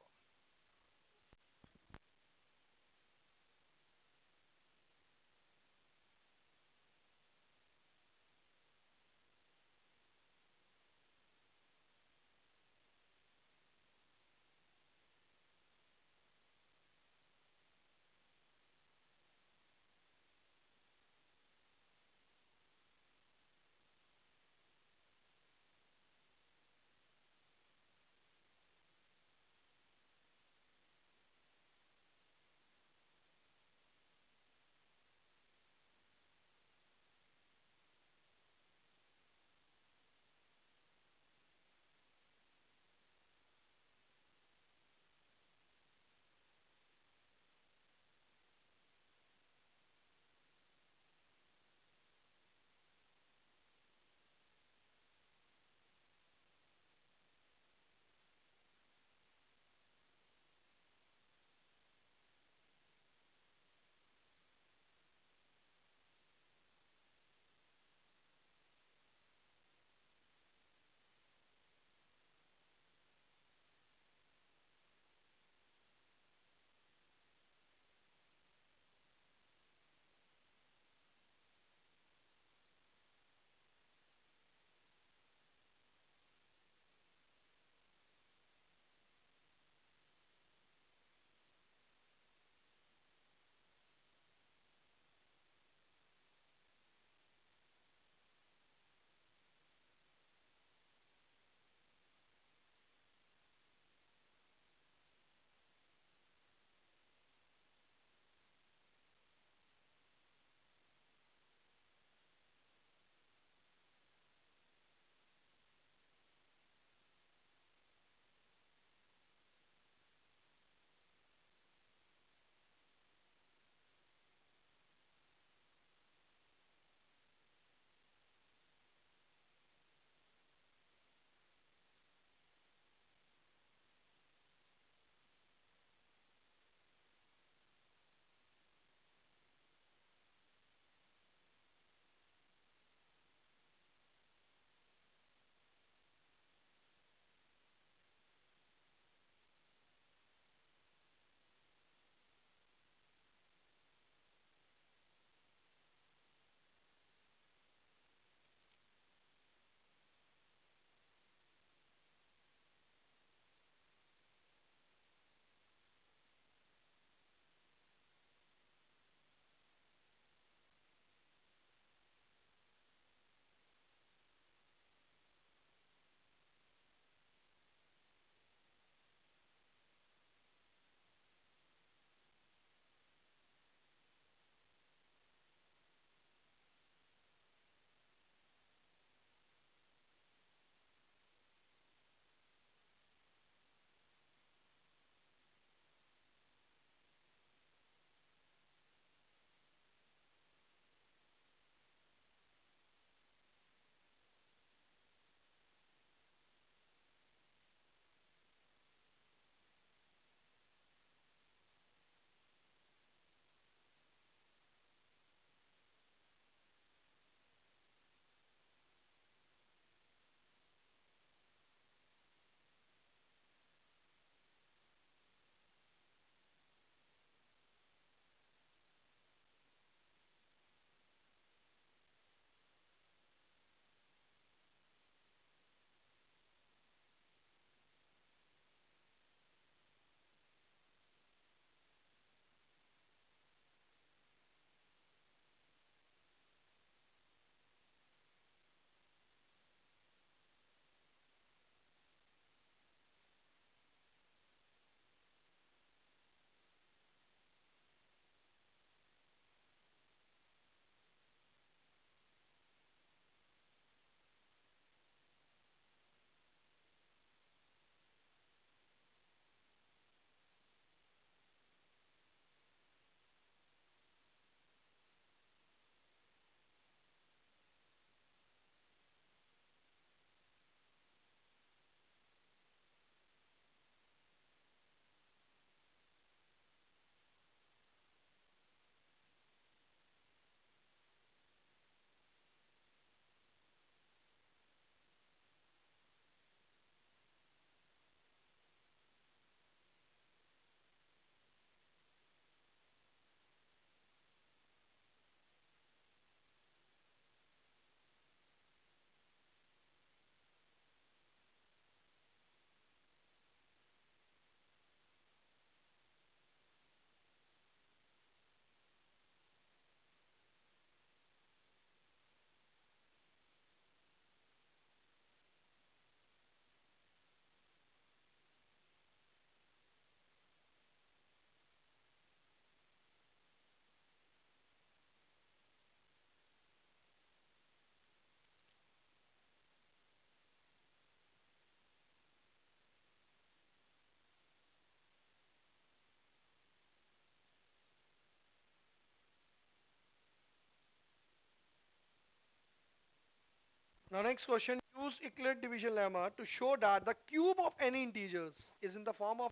Now next question, use Euclid division lemma to show that the cube of any integers is in the form of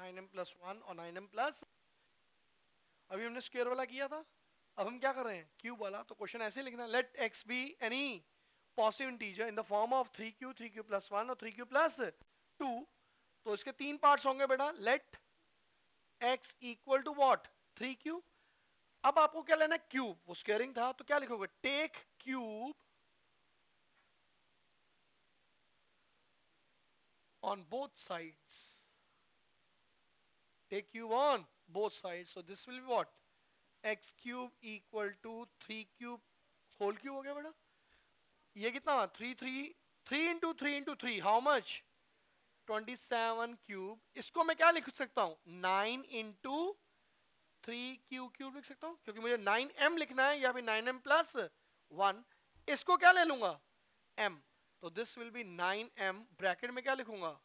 9m plus 1 or 9m plus. अभी हमने स्क्वायर वाला किया था। अब हम क्या कर रहे हैं? क्यूब वाला। तो क्वेश्चन ऐसे लिखना any positive integer in the form of three q three q plus one और थ्री क्यू प्लस टू तो इसके तीन पार्ट्स होंगे बेटा। X equal to what three q अब आपको क्या लेना क्यूब वो स्क्वेयरिंग था। तो क्या लिखोगे? Take cube on both sides. Take cube on both sides. So this will be what? x cube equal to 3 cube, whole cube हो गया बेटा। ये कितना three three three into three into three how much twenty seven cube इसको मैं क्या लिख सकता हूँ? Nine into three q cube लिख सकता हूँ? क्योंकि मुझे नाइन एम लिखना है या फिर नाइन एम प्लस वन इसको क्या ले लूँगा? एम तो this will be nine m bracket में क्या लिखूँगा?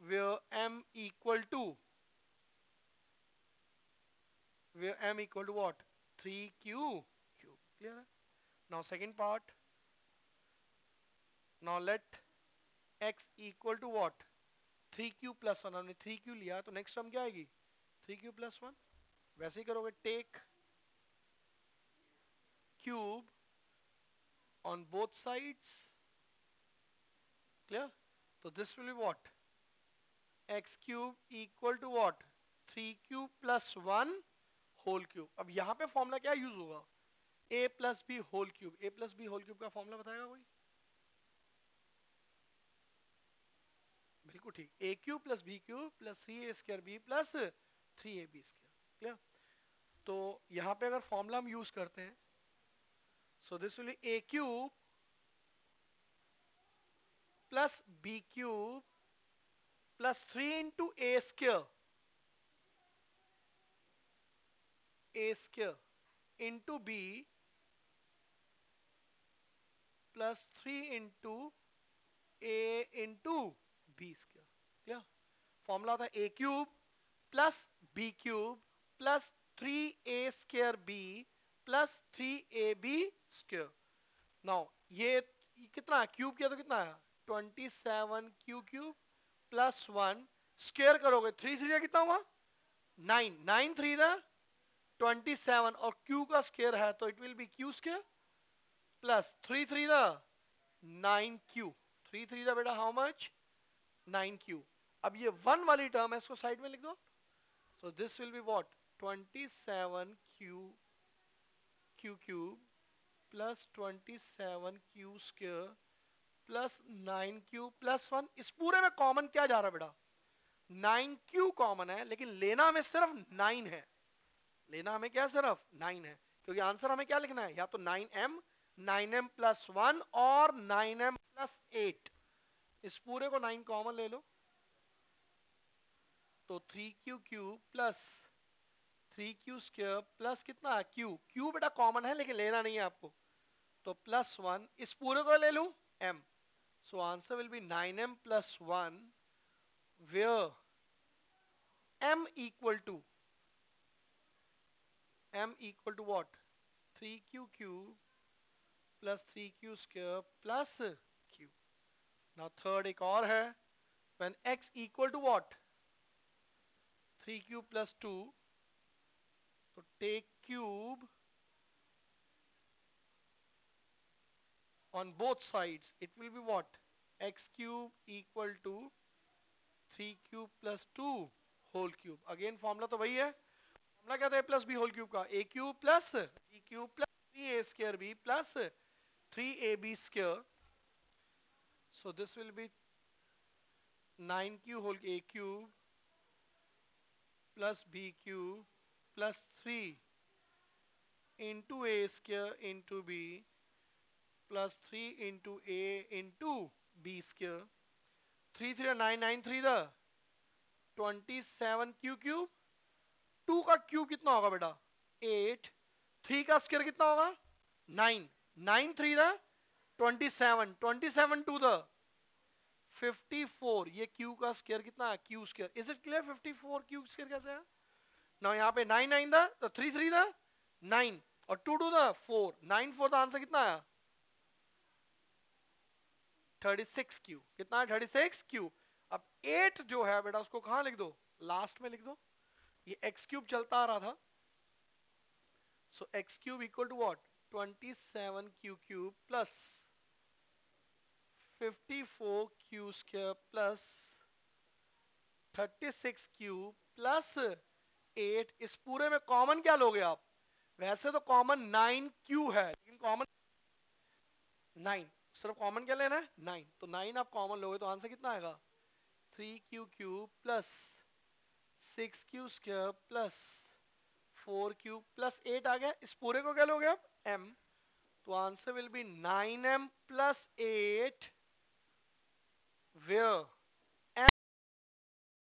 Where equal to where m equal to what three q q clear है now second part now let x equal to what three q plus one हमने three q लिया तो next term क्या आएगी? Three q plus one वैसे ही करोगे take cube on both sides. Clear? So this will be what? X cube equal to what? Three cube plus one whole cube अब यहाँ पे फॉर्मूला क्या यूज़ होगा? A plus b whole cube a plus b whole cube का formula बताएगा कोई बिल्कुल ठीक। A cube plus b cube plus c a square b plus three a b square clear तो यहाँ पे अगर फॉर्मूला हम यूज़ करते हैं So this will be a cube plus b cube plus 3 into a square a square into b plus 3 into a into b square Yeah. formula tha a cube plus b cube plus 3a square b plus 3ab square now ये कितना है? Cube किया तो कितना है? Twenty seven q cube plus one square करोगे three three कितना हुआ? Nine nine three twenty seven और क्यू का स्केयर है तो it will be q square plus three three nine q three three बेटा हाउ मच नाइन क्यू अब ये वन वाली टर्म है, इसको साइड में लिख दो। So this will be what twenty seven q q cube plus twenty seven q square plus nine q plus one, इस पूरे में कॉमन क्या जा रहा है बेटा? नाइन क्यू कॉमन है, लेकिन लेना हमें सिर्फ़ नाइन है। लेना हमें क्या सिर्फ़ नाइन है? क्योंकि आंसर हमें क्या लिखना है? या तो nine m nine m plus one और नाइन एम प्लस एट इस पूरे को नाइन कॉमन ले लो। तो three q q plus three q square plus कितना? है क्यू क्यू बेटा कॉमन है, लेकिन लेना नहीं है आपको। तो प्लस वन इस पूरे को ले लू? M so answer will be nine m plus one where m equal to m equal to what three q q plus three q square plus q ना थर्ड एक और है. When x equal to what three q plus two so take cube on both sides it will be what x cube equal to 3 cube plus 2 whole cube again formula तो वही है formula क्या था a plus b whole cube का a cube plus b cube plus 3a square b plus 3ab square so this will be 9q whole a cube plus b cube plus 3 into a square into b plus 3 into a into b square. 3 3 9 9 3 the 27 q cube. 2 का cube कितना होगा बेटा? 8 3 का square कितना होगा? 9 9 3 the 27 27 to the 54 ये q का square कितना है? Q square is it clear 54 q square कैसे है? ना यहाँ पे 9 9 द तो 3 3 द 9 और टू टू द 4 9 4 द आंसर कितना है थर्टी सिक्स क्यू कितना है थर्टी सिक्स क्यू अब एट जो है बेटा, उसको कहा लिख दो? लास्ट में लिख दो। ये एक्स क्यूब चलता आ रहा था। So x cube equal to what twenty seven q cube plus fifty four q square plus thirty six q plus eight इस पूरे में कॉमन क्या लोगे आप? वैसे तो कॉमन नाइन क्यू है, लेकिन कॉमन नाइन सिर्फ़ कॉमन क्या लेना है? नाइन तो नाइन आप कॉमन लोगे तो आंसर कितना आएगा? Three q q plus six q square plus four q plus eight आ गया। इस पूरे को क्या लोगे आप? एम तो answer will be nine m plus eight where